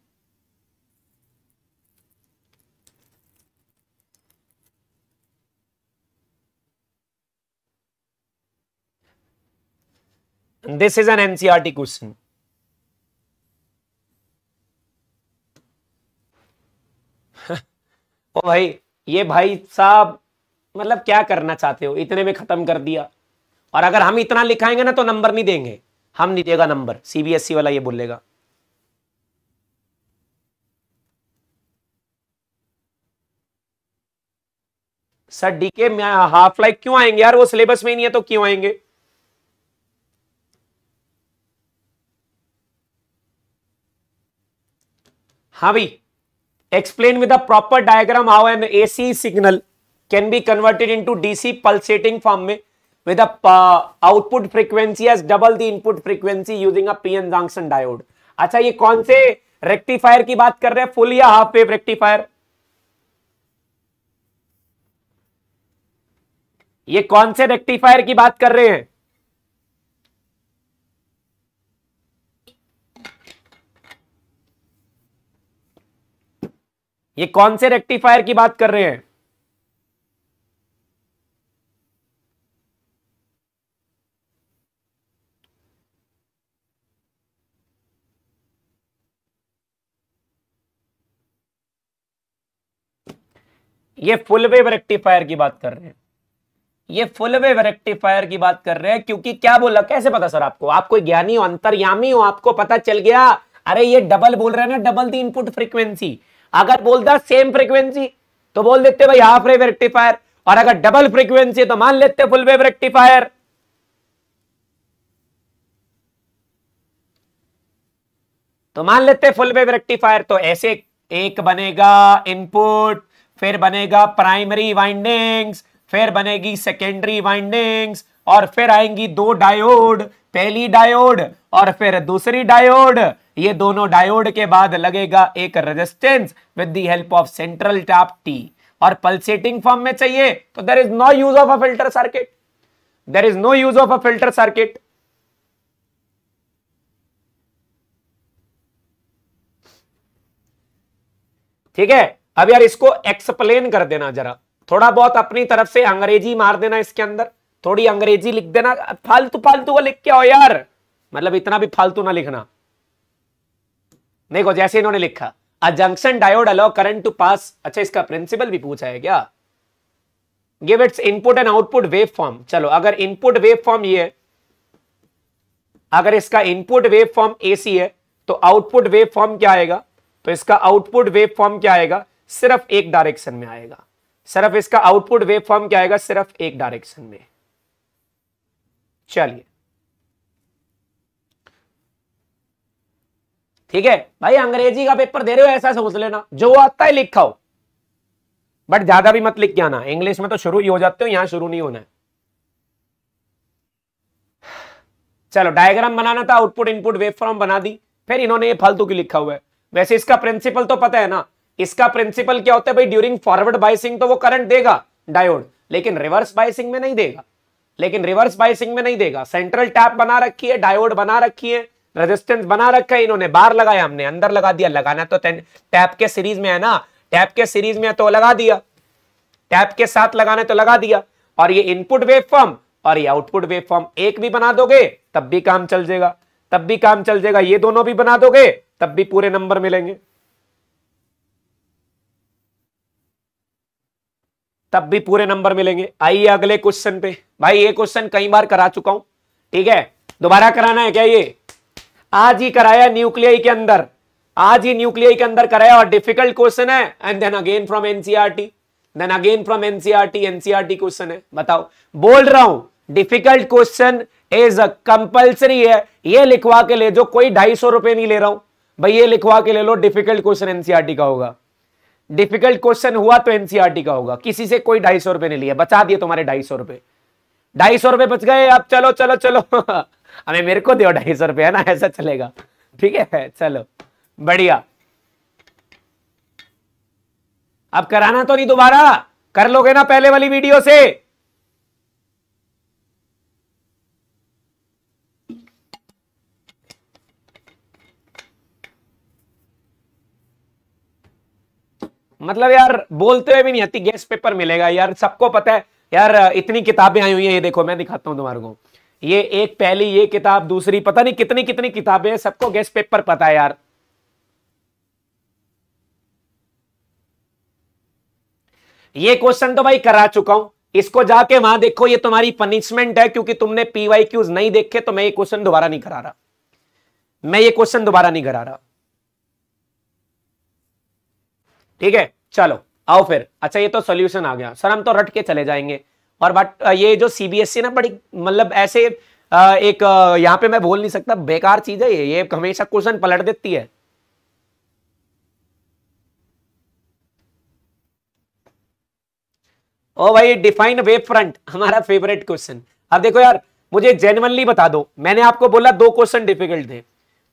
This is an NCRT question. ओ भाई, ये भाई साहब मतलब क्या करना चाहते हो इतने में खत्म कर दिया और अगर हम इतना लिखाएँगे ना तो नंबर नहीं देंगे हम नहीं देगा नंबर। सीबीएसई वाला ये बोलेगा। सर डीके में हाफ़ लाइक क्यों आएँगे यार? वो सिलेबस में ही नहीं है तो क्यों आएँगे? हाँ भाई explain with proper diagram how an AC signal can be converted into DC pulsating form में। With a uh, output frequency as double the input frequency using a pn junction diode. अच्छा ये कौन से रेक्टिफायर की बात कर रहे हैं? फुल या हाफ़ वेव रेक्टिफायर ये कौन से रेक्टिफायर की बात कर रहे हैं? ये कौन से रेक्टिफायर की बात कर रहे हैं? ये फुल वेव रेक्टिफायर की बात कर रहे हैं। ये फुल वेव रेक्टिफायर की बात कर रहे हैं क्योंकि क्या बोला? कैसे पता सर आपको? आप कोई ज्ञानी हो, अंतर्यामी हो, आपको पता चल गया, अरे ये डबल बोल रहे हैं ना डबल दी इनपुट फ्रीक्वेंसी अगर बोलता सेम फ्रीक्वेंसी तो बोल देते भाई हाफ़ वेव रेक्टिफायर और अगर डबल फ्रीक्वेंसी तो मान लेते फुल वेव रेक्टिफायर तो मान लेते फुल वेव रेक्टिफायर तो ऐसे एक बनेगा इनपुट फिर बनेगा प्राइमरी वाइंडिंग्स फिर बनेगी सेकेंडरी वाइंडिंग्स और फिर आएँगी दो डायोड पहली डायोड और फिर दूसरी डायोड ये दोनों डायोड के बाद लगेगा एक resistance with the help of central tap T और पल्सेटिंग फॉर्म में चाहिए तो there is no use of a filter circuit there is no use of a filter circuit ठीक है? अब यार इसको एक्सप्लेन कर देना जरा। थोड़ा बहुत अपनी तरफ़ से अंग्रेज़ी मार देना इसके अंदर। थोड़ी अंग्रेज़ी लिख देना। फालतू फालतू को लिख के आओ यार। मतलब इतना भी फालतू ना लिखना। देखो, जैसे इन्होंने लिखा a junction diode allow current to pass अच्छा इसका प्रिंसिपल भी पूछा है क्या? Give its input and output wave form चलो, अगर इनपुट वेव फॉर्म ये अगर इसका इनपुट वेव फॉर्म एसी है तो आउटपुट वेव फॉर्म क्या आएगा? तो इसका आउटपुट वेव फॉर्म क्या आएगा? सिर्फ़ एक डायरेक्शन में आएगा। सिर्फ़ इसका आउटपुट वेव फॉर्म क्या आएगा? सिर्फ़ एक डायरेक्शन में। चलिए। ठीक है? भाई, अंग्रेज़ी का पेपर दे रहे हो, ऐसा समझ लेना। जो आता है, लिखा हो बट ज़्यादा भी मत लिख के आना। इंग्लिश में तो शुरू ही हो जाते हो, यहाँ शुरू नहीं होना है। चलो डायग्राम बनाना था आउटपुट इनपुट वेव फॉर्म बना दी। फिर इन्होंने ये फालतू की लिखा हुआ है? वैसे इसका प्रिंसिपल तो पता है ना इसका प्रिंसिपल क्या होता है भाई? ड्यूरिंग फॉरवर्ड बाइसिंग तो वो करंट देगा डायोड लेकिन रिवर्स बाइसिंग में नहीं देगा. लेकिन रिवर्स बाइसिंग में नहीं देगा. सेंट्रल टैप बना रखी है डायोड बना रखी है रेजिस्टेंस बना रखा है, इन्होंने बाहर लगाया, हमने अंदर लगा दिया. लगाना तो टैप के सीरीज़ में है ना? टैप के सीरीज़ में तो लगा दिया. टैप के साथ लगाने तो लगा दिया. और ये इनपुट वेव फॉर्म और ये आउटपुट वेव फॉर्म एक भी बना दोगे, तब भी काम चल जाएगा. तब भी काम चल जाएगा. ये दोनों भी बना दोगे, तब भी पूरे नंबर मिलेंगे. तब भी पूरे नंबर मिलेंगे। आइए अगले क्वेश्चन पे। भाई, ये क्वेश्चन कई बार करा चुका हूँ। ठीक है? दोबारा कराना है क्या ये? आज ही कराया न्यूक्लियाई के अंदर। आज ही न्यूक्लियाई के अंदर कराया और डिफ़िकल्ट क्वेश्चन है। And then again from NCERT then again from NCERT NCERT question है। बताओ। बोल रहा हूँ डिफ़िकल्ट क्वेश्चन इज़ कंपल्सरी है। ये लिखवा के ले जो कोई ढाई सौ रुपए नहीं ले रहा हूँ। भाई, ये लिखवा के ले लो डिफ़िकल्ट क्वेश्चन एनसीआरटी का होगा। डिफ़िकल्ट क्वेश्चन हुआ तो एनसीआरटी का होगा। किसी से कोई ढाई सौ रुपए नहीं लिया। बचा दिए तुम्हारे ढाई सौ रुपए। ढाई सौ रुपए बच गए, अब चलो चलो चलो। हमें मेरे को दो ढाई सौ रुपए, है ना? ऐसा चलेगा। ठीक है, चलो। बढ़िया। अब कराना तो नहीं दोबारा। कर लोगे ना पहले वाली वीडियो से। मतलब यार, बोलते हुए भी नहीं आती गेस्ट पेपर मिलेगा। यार, सबको पता है, यार, इतनी किताबें आई हुई हैं, ये देखो, मैं दिखाता हूँ तुम्हारे को। ये एक पहली ये किताब, दूसरी, पता नहीं कितनी कितनी किताबें हैं, सबको गेस्ट पेपर पता है यार। ये क्वेश्चन तो भाई करा चुका हूँ। इसको जाके वहाँ देखो, ये तुम्हारी पनिशमेंट है, क्योंकि तुमने पीवाई क्यूज नहीं देखे तो मैं ये क्वेश्चन दोबारा नहीं करा रहा। मैं ये क्वेश्चन दोबारा नहीं करा रहा। ठीक है? चलो, आओ फिर। अच्छा ये तो सोल्यूशन आ गया। सर, हम तो रट के चले जाएँगे। और बट ये जो सीबीएसई e ना, बड़ी मतलब ऐसे एक यहाँ पे मैं बोल नहीं सकता, बेकार चीज़ है ये। ये हमेशा क्वेश्चन पलट देती है। ओ भाई डिफाइन वेब फ्रंट हमारा फेवरेट क्वेश्चन अब देखो यार, मुझे जेनवनली बता दो। मैंने आपको बोला दो क्वेश्चन डिफ़िकल्ट थे।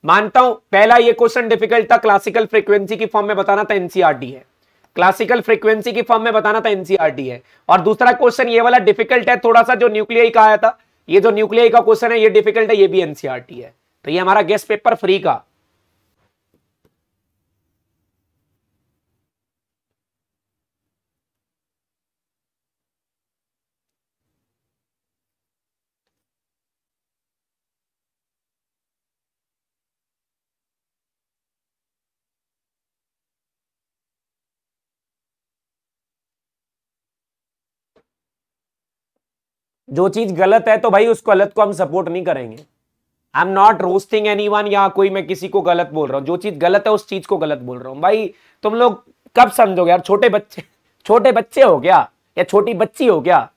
मानता हूँ, पहला ये क्वेश्चन डिफ़िकल्ट था क्लासिकल फ्रीक्वेंसी की फॉर्म में बताना था एनसीआरटी है। क्लासिकल फ्रीक्वेंसी की फॉर्म में बताना था एनसीआरटी है। और दूसरा क्वेश्चन ये वाला डिफ़िकल्ट है, थोड़ा सा जो न्यूक्लियाई का आया था, ये जो न्यूक्लियाई का क्वेश्चन है, ये डिफ़िकल्ट है, ये भी एनसीआरटी है। तो ये हमारा गेस्ट पेपर फ्री का। जो चीज़ गलत है तो भाई उस गलत को हम सपोर्ट नहीं करेंगे। I am not roasting anyone या कोई मैं किसी को गलत बोल रहा हूँ। जो चीज़ गलत है, उस चीज़ को गलत बोल रहा हूँ। भाई, तुम लोग कब समझोगे यार? छोटे बच्चे छोटे बच्चे हो क्या? या छोटी बच्ची हो क्या?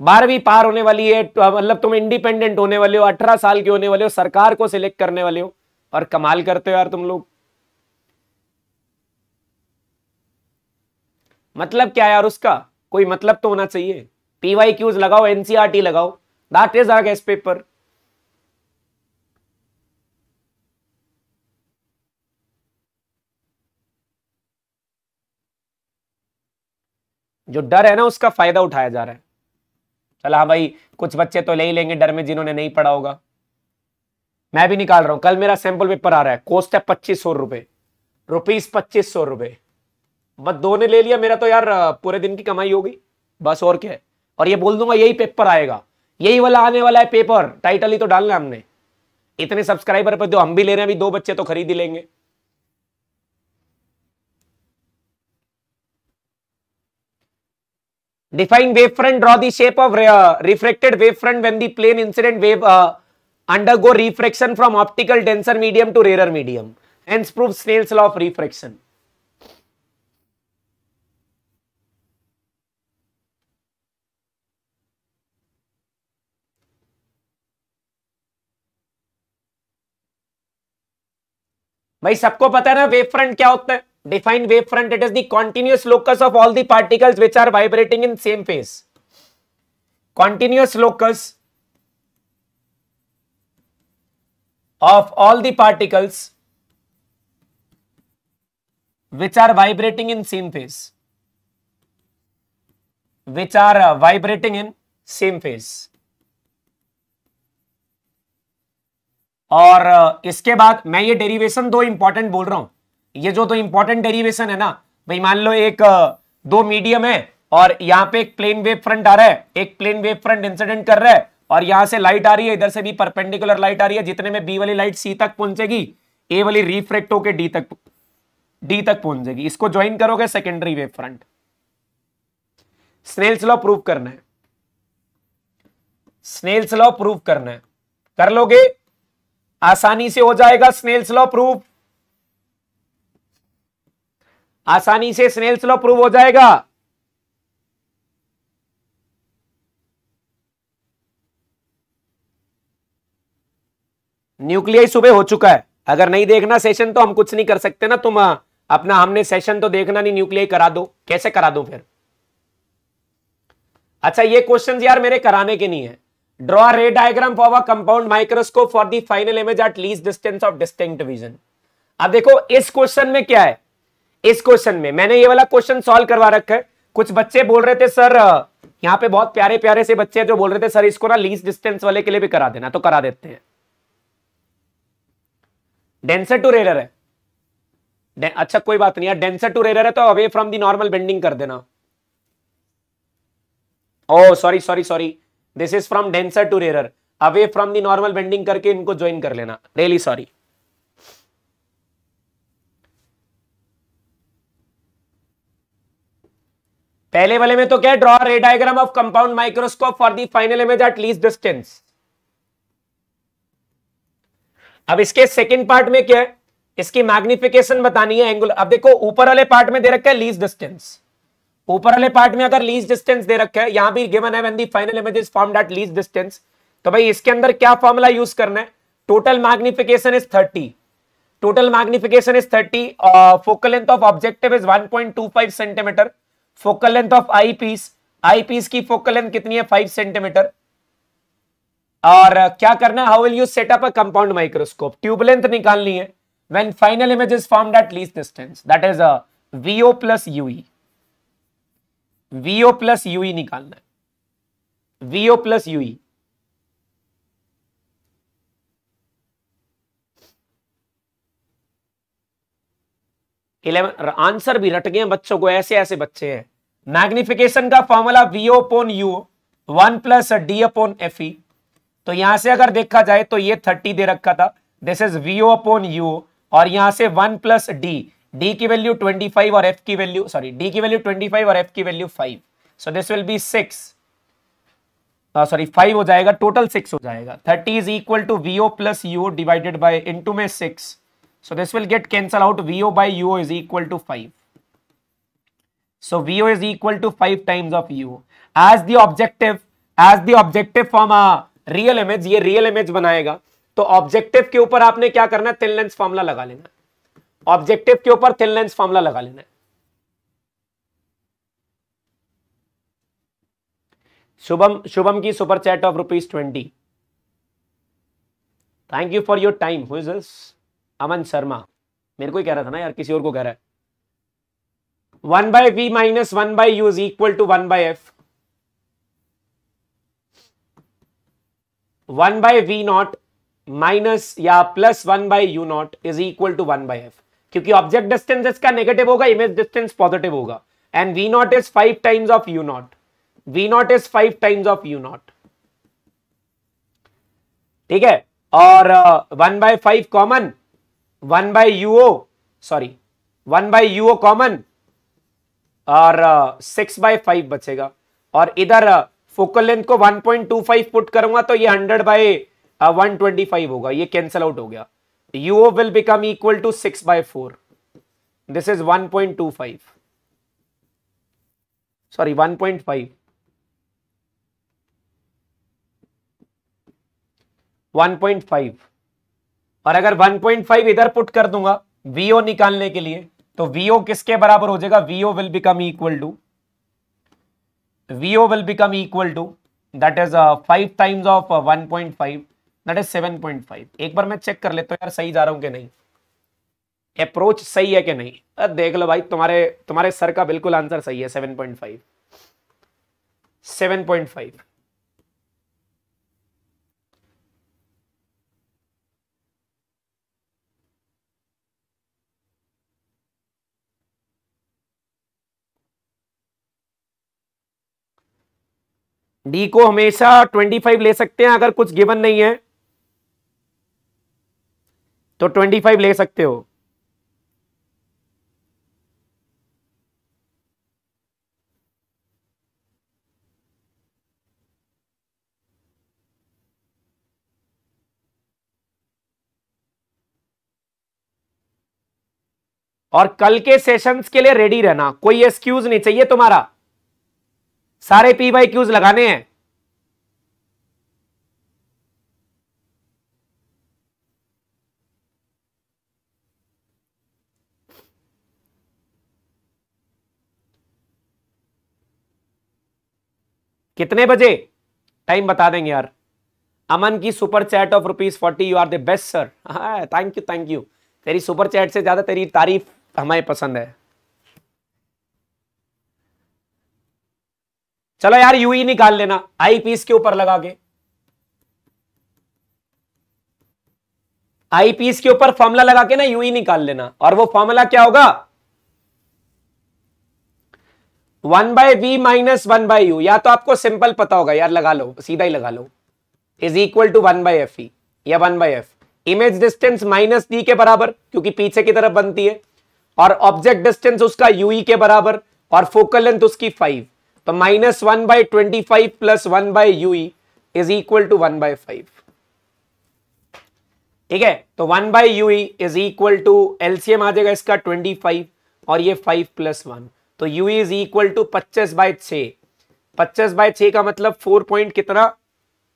बारहवीं पार होने वाली है तो मतलब तुम इंडिपेंडेंट होने वाले हो, अठारह साल के होने वाले हो, सरकार को सिलेक्ट करने वाले हो, और कमाल करते हो यार तुम लोग। मतलब क्या यार उसका? कोई मतलब तो होना चाहिए। पीवाई क्यूज लगाओ एनसीआरटी लगाओ। That is our guest paper जो डर है ना, उसका फ़ायदा उठाया जा रहा है। चला हाँ भाई, कुछ बच्चे तो ले ही लेंगे, डर में जिन्होंने नहीं पढ़ा होगा। मैं भी निकाल रहा हूँ। कल मेरा सैंपल पेपर आ रहा है। कोस्ट है पच्चीस सौ रुपए। रुपीज़ पच्चीस सौ रुपए। बस दो ने ले लिया, मेरा तो यार, पूरे दिन की कमाई होगी। बस और क्या है? और ये बोल दूँगा यही पेपर आएगा। यही वाला आने वाला है पेपर टाइटल ही तो डालना है हमने। इतने सब्सक्राइबर पर जो हम भी ले रहे हैं, अभी दो बच्चे तो खरीद ही लेंगे। Define wave front draw the shape of refracted wave front when the plane incident wave undergo refraction from optical denser medium to rare medium and prove Snell's of refraction भाई, सबको पता है ना वेव फ्रंट क्या होता है? Define wave front it is continuous locus of all the particles which are vibrating in same phase continuous locus of all particles which are vibrating in same phase which are vibrating in same phase और इसके बाद मैं ये derivation दो important बोल रहा हूँ। ये जो तो इंपॉर्टेंट डेरिवेशन है ना, भाई मान लो एक दो मीडियम है और यहाँ पे एक प्लेन वेव फ्रंट आ रहा है, एक प्लेन वेव फ्रंट इंसिडेंट कर रहा है और यहाँ से लाइट आ रही है, इधर से भी परपेंडिकुलर लाइट आ रही है, जितने में बी वाली लाइट सी तक पहुंचेगी ए वाली रिफ्रेक्ट होकर डी तक डी तक पहुंचेगी। इसको ज्वाइन करोगे secondary wave front Snell's law prove करना है। स्नेल्स लॉ प्रूव करना है। कर लोगे? आसानी से हो जाएगा स्नेल्स लॉ प्रूव आसानी से स्नेल्स लॉ प्रूव हो जाएगा। न्यूक्लियाई सुबह हो चुका है। अगर नहीं देखना सेशन तो हम कुछ नहीं कर सकते ना, तुम अपना हमने सेशन तो देखना नहीं न्यूक्लियाई करा दो। कैसे करा दो फिर? अच्छा ये क्वेश्चन यार मेरे कराने के नहीं है। Draw ray diagram for a compound microscope for the final image at least distance of distinct vision अब देखो, इस क्वेश्चन में क्या है? इस क्वेश्चन में मैंने ये वाला क्वेश्चन सॉल्व करवा रखा है। कुछ बच्चे बोल रहे थे, सर, यहाँ पे बहुत प्यारे प्यारे से बच्चे जो बोल रहे थे, सर, इसको ना लीज डिस्टेंस वाले के लिए भी करा देना। तो करा देते हैं। डेंसर टू रेलर है। अच्छा कोई बात नहीं डेंसर टू रेलर है तो away from the normal bending कर देना। ओ sorry sorry sorry this is from denser to rarer away from the normal bending करके इनको ज्वाइन कर लेना। रियली सॉरी पहले वाले में तो क्या draw ray diagram of compound microscope for the final image at least distance अब इसके सेकंड पार्ट में क्या है? इसकी मैग्निफिकेशन बतानी है एंगुलर अब देखो, ऊपर वाले पार्ट में दे रखा है लीज डिस्टेंस ऊपर वाले पार्ट में अगर लीज डिस्टेंस दे रखे है, यहाँ भी गिवन है when final image is formed at least distance तो भाई इसके अंदर क्या फॉर्मूला यूज़ करना है? Total magnification is 30 total magnification is 30 focal length of objective is 1.25 centimetre focal length of eyepiece eyepiece की फोकल लेंथ कितनी है? फाइव सेंटीमीटर और क्या करना है? How will you set up a compound microscope tube length निकालनी है. When final image is formed at least distance that is a v o plus u e v o plus u e निकालना है। V o plus u e eleven answer भी रट गए बच्चों को ऐसे ऐसे बच्चे हैं। मैग्निफिकेशन का formula v o upon u one plus D upon f e तो यहाँ से अगर देखा जाए तो ये थर्टी दे रखा था। This is v o upon u और यहाँ से वन प्लस डी डी की वैल्यू ट्वेंटी फाइव और एफ़ की वैल्यू सॉरी डी की वैल्यू ट्वेंटी फाइव और एफ़ की value five so this will be six sorry five हो जाएगा टोटल सिक्स हो जाएगा thirty is equal to v o plus u divided by into में six So this will get cancel out. VO by UO is equal to 5. So VO is equal to 5 times of UO. As the objective, as the objective from a real image, ये real image बनाएगा तो objective के ऊपर आपने क्या करना है thin lens formula लगा लेना ऑब्जेक्टिव के ऊपर थिन लेंस फॉर्मुला लगा लेना है। शुभम शुभम की super chat of rupees twenty thank you for your time who is this Aman Sharma. मेरे को ही कह रहा था ना यार, किसी और को कह रहा है। One by v minus one by u is equal to one by f one by v not minus या plus one by u not is equal to one by f क्योंकि ऑब्जेक्ट डिस्टेंस इसका negative होगा image distance positive होगा। And v not is five times of u not v not is five times of u not ठीक है? और one by five common one by u o sorry one by u o common और six by five बचेगा। और इधर focal length को 1.25 put करूँगा तो ये 100 बाय वन ट्वेंटी फाइव होगा। ये कैंसल आउट हो गया। U o will become equal to six by four this is 1.25 sorry 1.5 1.5 और अगर 1.5 इधर पुट कर दूँगा वीओ निकालने के लिए तो वीओ किसके बराबर हो जाएगा? V o will become equal to v o will become equal to that is five times of one point five that is seven point five एक बार मैं चेक कर लेता हूँ यार सही जा रहा हूँ कि नहीं। अप्रोच सही है कि नहीं? अरे देख लो भाई, तुम्हारे तुम्हारे सर का बिल्कुल आंसर सही है seven point five seven point five D को हमेशा 25 ले सकते हैं, अगर कुछ गिवन नहीं है। तो 25 ले सकते हो। और कल के सेशंस के लिए रेडी रहना। कोई एक्सक्यूज नहीं चाहिए तुम्हारा। सारे पी बाई क्यूज लगाने हैं। कितने बजे? टाइम बता देंगे यार। अमन की super chat of rupees forty you are the best sir thank you thank you तेरी सुपर चैट से ज़्यादा तेरी तारीफ़ हमें पसंद है। चलो यार यू ही निकाल लेना। आई पीस के ऊपर लगा के। आई पीस के ऊपर फॉर्मूला लगा के ना यू ही निकाल लेना। और वो फॉर्मूला क्या होगा? One by v minus one by u, या तो आपको सिंपल पता होगा, यार लगा लो, सीधा ही लगा लो। Is equal to one by f e या one by f image distance minus D के बराबर, क्योंकि पीछे की तरफ़ बनती है। और ऑब्जेक्ट डिस्टेंस उसका यूई के बराबर, और फोकल लेंथ उसकी फाइव तो minus one by twenty five plus one by u is equal to one by five ठीक है? तो one by u is equal to LCM आ जाएगा इसका ट्वेंटी फाइव और ये फाइव प्लस वन तो यू इज़ इक्वल टू पच्चीस by छ पच्चीस बाय छ का मतलब फोर पॉइंट कितना?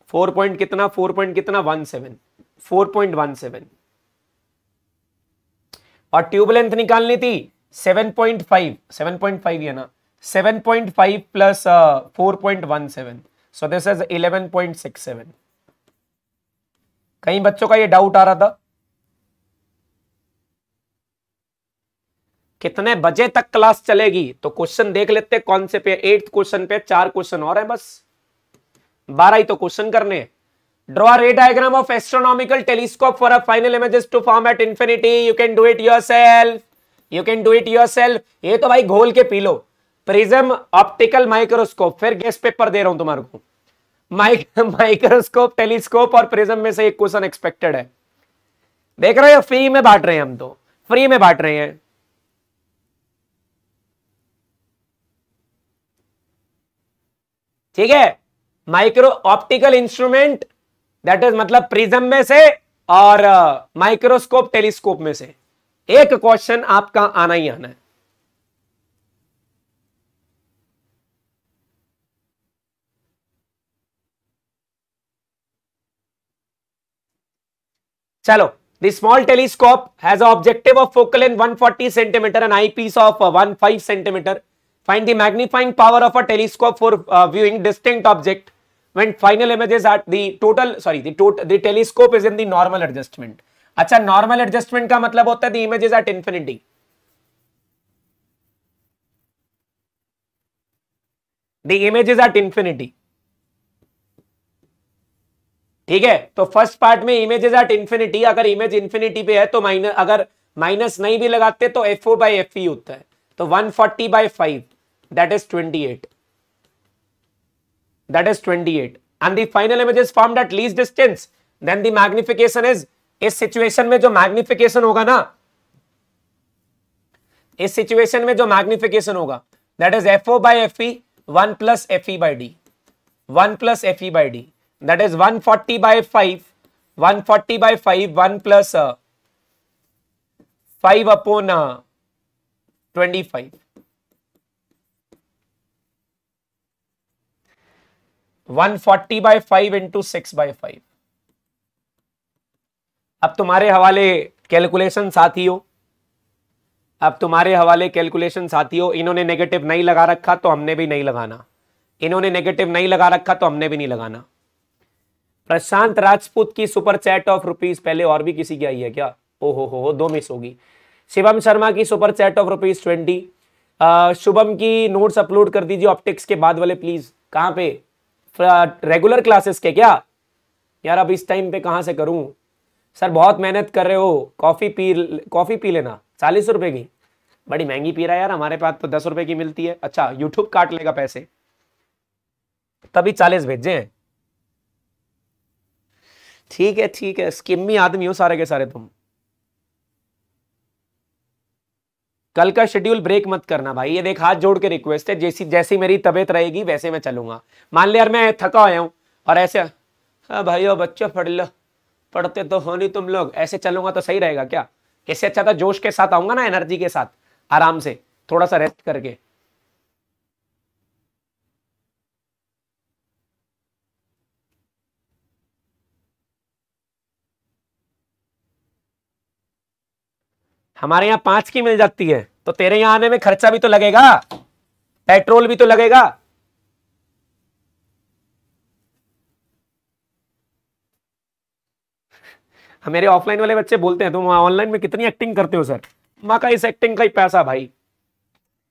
फोर पॉइंट कितना? फोर पॉइंट कितना? One seven four point one seven और ट्यूब लेंथ निकालनी थी? Seven point five seven point five है ना? Seven point five plus four point 7.5 plus uh, 4.17 so this is 11.67 कई बच्चों का ये डाउट आ रहा था? कितने बजे तक क्लास चलेगी? तो क्वेश्चन देख लेते कौन से पे एट्थ क्वेश्चन पे, चार क्वेश्चन और है बस। बारह ही तो क्वेश्चन करने draw ray diagram of astronomical telescope for a final images to form at infinity you can do it yourself you can do it yourself ये तो भाई घोल के पी लो प्रिज्म ऑप्टिकल माइक्रोस्कोप फिर गेस्ट पेपर दे रहा हूँ तुम्हारे को। माइक माइक्रोस्कोप टेलीस्कोप और प्रिज्म में से एक क्वेश्चन एक्सपेक्टेड है। देख रहे हो फ्री में बांट रहे हैं हम तो। फ्री में बांट रहे हैं। ठीक है? Micro optical instrument that is मतलब प्रिज्म में से और uh, माइक्रोस्कोप टेलीस्कोप में से। एक क्वेश्चन आपका आना ही आना है। चलो the small telescope has objective of focal in 140 centimetre and eyepiece of 15 centimetre find the magnifying power of a telescope for uh, viewing distinct object when final images at the total sorry the total the telescope is in the normal adjustment अच्छा normal adjustment का मतलब होता है the images at infinity the image is at infinity ठीक है तो first part में image is at infinity अगर इमेज इंफिनिटी पे है तो माइनस अगर माइनस नहीं भी लगाते तो f o by f e होता है तो 140 forty by five that is 28 that is 28 and the final image is formed at least distance. Then the magnification is, इस सिचुएशन में जो मैग्निफिकेशन होगा ना, इस सिचुएशन में जो मैग्निफिकेशन होगा that is f o by f e one plus f e by D one plus f e by D that is one forty by five one forty by five one plus five upon twenty five one forty by five into six by five अब तुम्हारे हवाले calculation साथी हो अब तुम्हारे हवाले calculation साथी हो इन्होंने नेगेटिव नहीं लगा रखा तो हमने भी नहीं लगाना। इन्होंने नेगेटिव नहीं लगा रखा तो हमने भी नहीं लगाना। प्रशांत राजपूत की सुपर चैट ऑफ़ रुपीज़ पहले और भी किसी की आई है क्या? ओहो हो हो, दो मिस होगी। शिवम शर्मा की super chat of rupees twenty Shubham की नोट्स अपलोड कर दीजिए ऑप्टिक्स के बाद वाले प्लीज़ कहाँ पे? रेगुलर क्लासेस के क्या? यार अब इस टाइम पे कहाँ से करूँ? सर बहुत मेहनत कर रहे हो कॉफ़ी पी कॉफ़ी पी लेना, चालीस रुपए की। बड़ी महँगी पी रहा है यार, हमारे पास तो दस रुपए की मिलती है। अच्छा यूट्यूब काट लेगा पैसे। तभी चालीस भेजे। हैं ठीक है ठीक है स्किमी आदमी हो सारे के सारे तुम। कल का शेड्यूल ब्रेक मत करना भाई। ये देख, हाथ जोड़ के रिक्वेस्ट है। जैसी जैसी मेरी तबियत रहेगी, वैसे मैं चलूँगा। मान लिया यार, मैं थका आया हूँ, और ऐसे हाँ भाई और बच्चे पढ़ लो। पढ़ते तो हो नहीं तुम लोग। ऐसे चलूँगा तो सही रहेगा क्या? इससे अच्छा था जोश के साथ आऊँगा ना एनर्जी के साथ, आराम से, थोड़ा सा रेस्ट करके। हमारे यहाँ पाँच की मिल जाती है तो तेरे यहाँ आने में खर्चा भी तो लगेगा, पेट्रोल भी तो लगेगा। मेरे ऑफलाइन वाले बच्चे बोलते हैं, तुम ऑनलाइन में कितनी एक्टिंग करते हो सर माँ का इस एक्टिंग का ही पैसा भाई।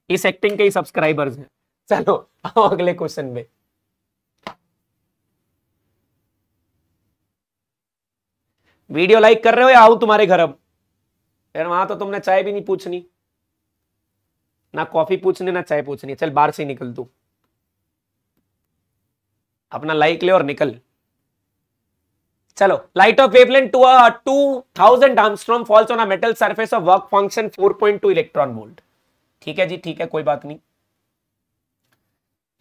इस एक्टिंग के ही सब्सक्राइबर्स हैं। चलो, आओ अगले क्वेश्चन में। वीडियो लाइक कर रहे हो या आऊ तुम्हारे घर अब? यार वहाँ तो तुमने चाय भी नहीं पूछनी। ना कॉफ़ी पूछनी, ना चाय पूछनी। चल, बाहर से निकल तू। अपना लाइक ले और निकल। चलो light of wavelength two two thousand angstrom falls on a metal surface of work function 4.2 electron volt ठीक है जी, ठीक है, कोई बात नहीं।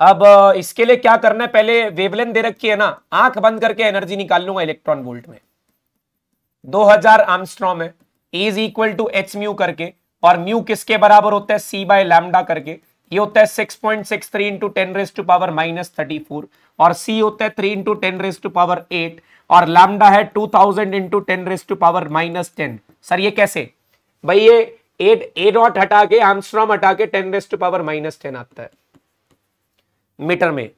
अब इसके लिए क्या करना है? पहले वेवलेंथ दे रखी है ना, आँख बंद करके एनर्जी निकाल लूँगा इलेक्ट्रॉन वोल्ट में। 2000 आर्मस्ट्रॉम है। Is equal to h mu करके, और म्यू किसके बराबर होता है? सी बाय लैमडा करके। ये होता है 6.63 point six three into ten raise to power minus thirty four और सी होता है three into ten raise to power eight और लैमडा है 2000 thousand into ten raise to power minus ten sir, ये कैसे? भाई, ये एट ए नॉट हटा के आर्मस्ट्रॉम हटा के ten raise to power minus ten आता है। मीटर में।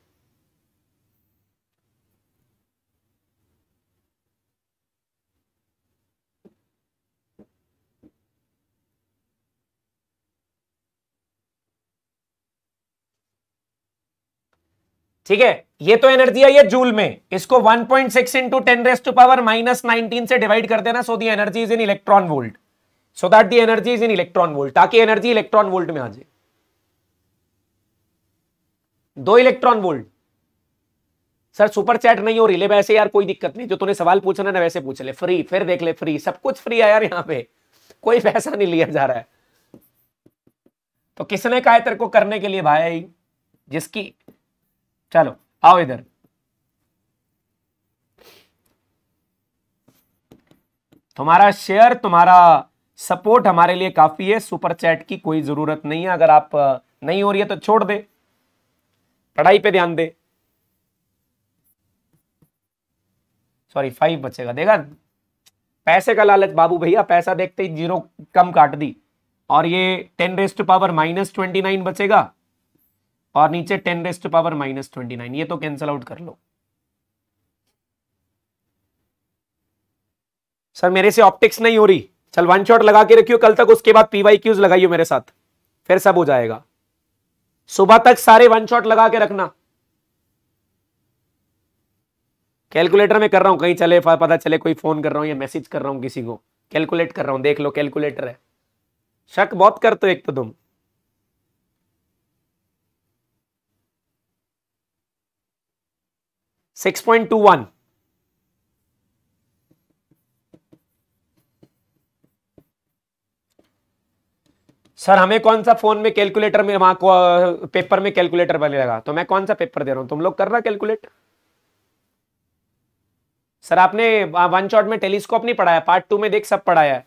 ठीक है? ये तो एनर्जी आई है जूल में। इसको 1.6 point six into ten raise to power minus nineteen से डिवाइड कर देना so the energy is in electron volt so that the energy is in electron volt ताकि एनर्जी इलेक्ट्रॉन वोल्ट में आ जाए। दो electron volt sir super chat नहीं हो रही, ले वैसे यार कोई दिक्कत नहीं। जो तूने सवाल पूछना ना वैसे पूछ ले। फ्री फिर देख ले फ्री सब कुछ फ्री है यार यहाँ पे। कोई पैसा नहीं लिया जा रहा है। तो किसने कहा तेरे को करने के लिए? भाई, जिसकी चलो, आओ इधर। तुम्हारा शेयर तुम्हारा सपोर्ट हमारे लिए काफ़ी है। सुपर चैट की कोई ज़रूरत नहीं है। अगर आप नहीं हो रही है तो छोड़ दे। पढ़ाई पे ध्यान दे। सॉरी फाइव बचेगा। देखा, पैसे का लालच, बाबू भैया, पैसा देखते ही ज़ीरो कम काट दी। और ये ten rest power minus twenty nine बचेगा। और नीचे ten rest power minus twenty nine ये तो कैंसल आउट कर लो। सर मेरे से ऑप्टिक्स नहीं हो रही। चल वन शॉट लगा के रखियो, कल तक उसके बाद पीवाई क्यूज लगाइयो मेरे साथ। फिर सब हो जाएगा। सुबह तक सारे वन शॉट लगा के रखना। कैलकुलेटर में कर रहा हूँ, कहीं चले पता चले, कोई फ़ोन कर रहा हूँ या मैसेज कर रहा हूँ किसी को। कैलकुलेट कर रहा हूँ, देख लो कैलकुलेटर है। शक बहुत करते हो एक तो तुम। Six point two one. Sir, हमें कौन सा फ़ोन में कैलकुलेटर में, वहाँ पेपर में कैलकुलेटर बनेगा तो मैं कौन सा पेपर दे रहा हूँ? तुम लोग कर रहा कैलकुलेट? सर, आपने वन शॉट में टेलीस्कोप नहीं पढ़ाया? पार्ट टू में देख सब पढ़ाया है।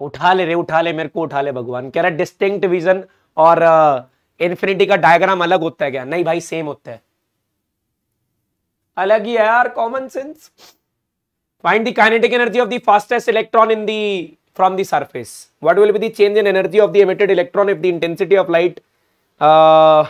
उठा ले रे उठा ले मेरे को उठा ले भगवान। कह रहा है डिस्टिंक्ट विजन और इन्फिनिटी का डायग्राम अलग होता है क्या? नहीं भाई सेम होता है। अलग ही है यार common sense find the kinetic energy of the fastest electron in the from the surface. What will be the change in energy of the emitted electron if the intensity of light uh,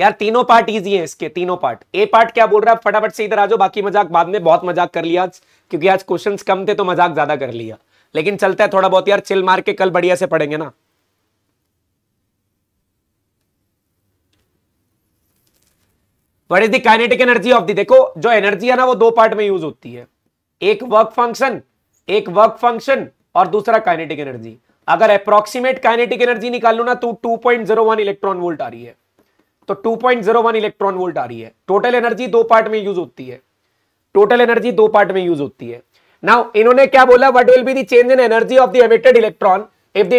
यार, तीनों part easy है इसके, तीनों part A part क्या बोल रहा है? फटाफट से इधर आ जाओ, बाकी मज़ाक बाद में बहुत मज़ाक कर लिया आज, क्योंकि आज क्वेश्चन कम थे तो मज़ाक ज़्यादा कर लिया. लेकिन चलता है थोड़ा बहुत, यार चिल मार के कल बढ़िया से पढ़ेंगे ना. What is the energy of the देखो, जो एनर्जी है ना, वो दो पार्ट में यूज़ होती है. एक वर्क फ़ंक्शन एक वर्क फ़ंक्शन और दूसरा काइनेटिक एनर्जी अगर अप्रोक्सीमेट काइनेटिक एनर्जी निकाल लो ना तो 2.01 इलेक्ट्रॉन वोल्ट आ रही है. तो 2.01 इलेक्ट्रॉन वोल्ट आ रही है। टोटल एनर्जी दो पार्ट में यूज़ होती है। टोटल एनर्जी दो पार्ट में यूज़ होती है। नाउ इन्होंने क्या बोला? What will be the change in energy of the emitted electron if the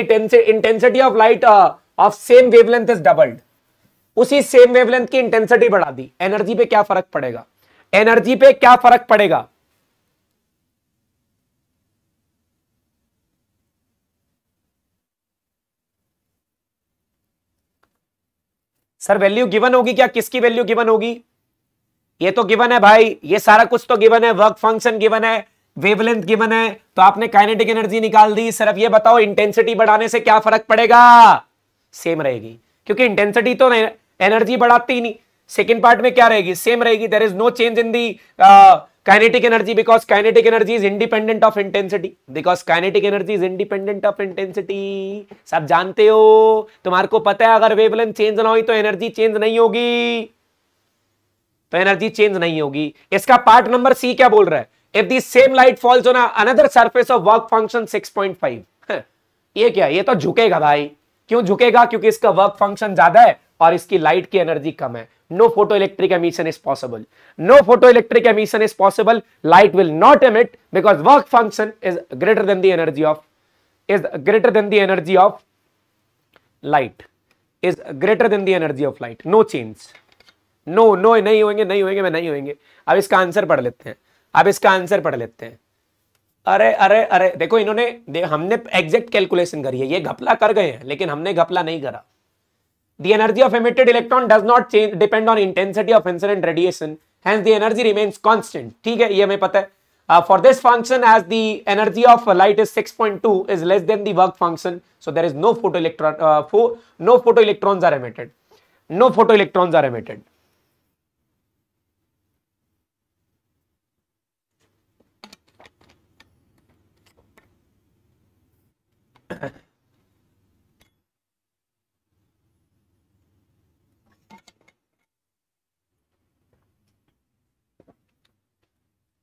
of light of same wavelength is doubled उसी सेम वेवलेंथ की इंटेंसिटी बढ़ा दी। एनर्जी पे क्या फ़र्क पड़ेगा? एनर्जी पे क्या फ़र्क पड़ेगा? सर वैल्यू गिवन होगी क्या? किसकी वैल्यू गिवन होगी? ये तो गिवन है भाई। ये सारा कुछ तो गिवन है। वर्क फ़ंक्शन गिवन है। वेवलेंथ गिवन है। तो आपने काइनेटिक एनर्जी निकाल दी। सिर्फ़ ये बताओ इंटेंसिटी बढ़ाने से क्या फ़र्क पड़ेगा? सेम रहेगी। क्योंकि इंटेंसिटी तो एनर्जी बढ़ाती ही नहीं। सेकेंड पार्ट में क्या रहेगी? सेम रहेगी। There is no change in the kinetic energy because kinetic energy is independent of intensity. Because kinetic energy is independent of intensity. सब जानते हो? तुम्हारे को पता है, अगर वेवलेंथ चेंज ना हुई तो एनर्जी चेंज नहीं होगी। तो एनर्जी चेंज नहीं होगी। इसका पार्ट नंबर सी क्या बोल रहा है? If the same light falls on another surface of work function 6.5 ये क्या ये तो झुकेगा भाई। क्यों झुकेगा? क्योंकि इसका वर्क फ़ंक्शन ज़्यादा है और इसकी लाइट की एनर्जी कम है। No photoelectric emission is possible no photoelectric emission is possible light will not emit because work function is greater than the energy of is greater than the energy of light is greater than the energy of light no change no no नहीं होंगे नहीं होंगे मैं नहीं होंगे अब इसका answer पढ़ लेते हैं अब इसका आंसर पढ़ लेते हैं अरे अरे अरे देखो इन्होंने दे, हमने एग्जैक्ट कैलकुलेशन करी है ये घपला कर गए हैं लेकिन हमने घपला नहीं करा The energy of emitted electron does not change depend on intensity of incident radiation. Hence, the energy remains constant. ठीक है ये हमें पता है. Uh, for this function, as the energy of light is 6.2 is less than the work function, so there is no photoelectron. Uh, fo no photoelectrons are emitted. No photoelectrons are emitted.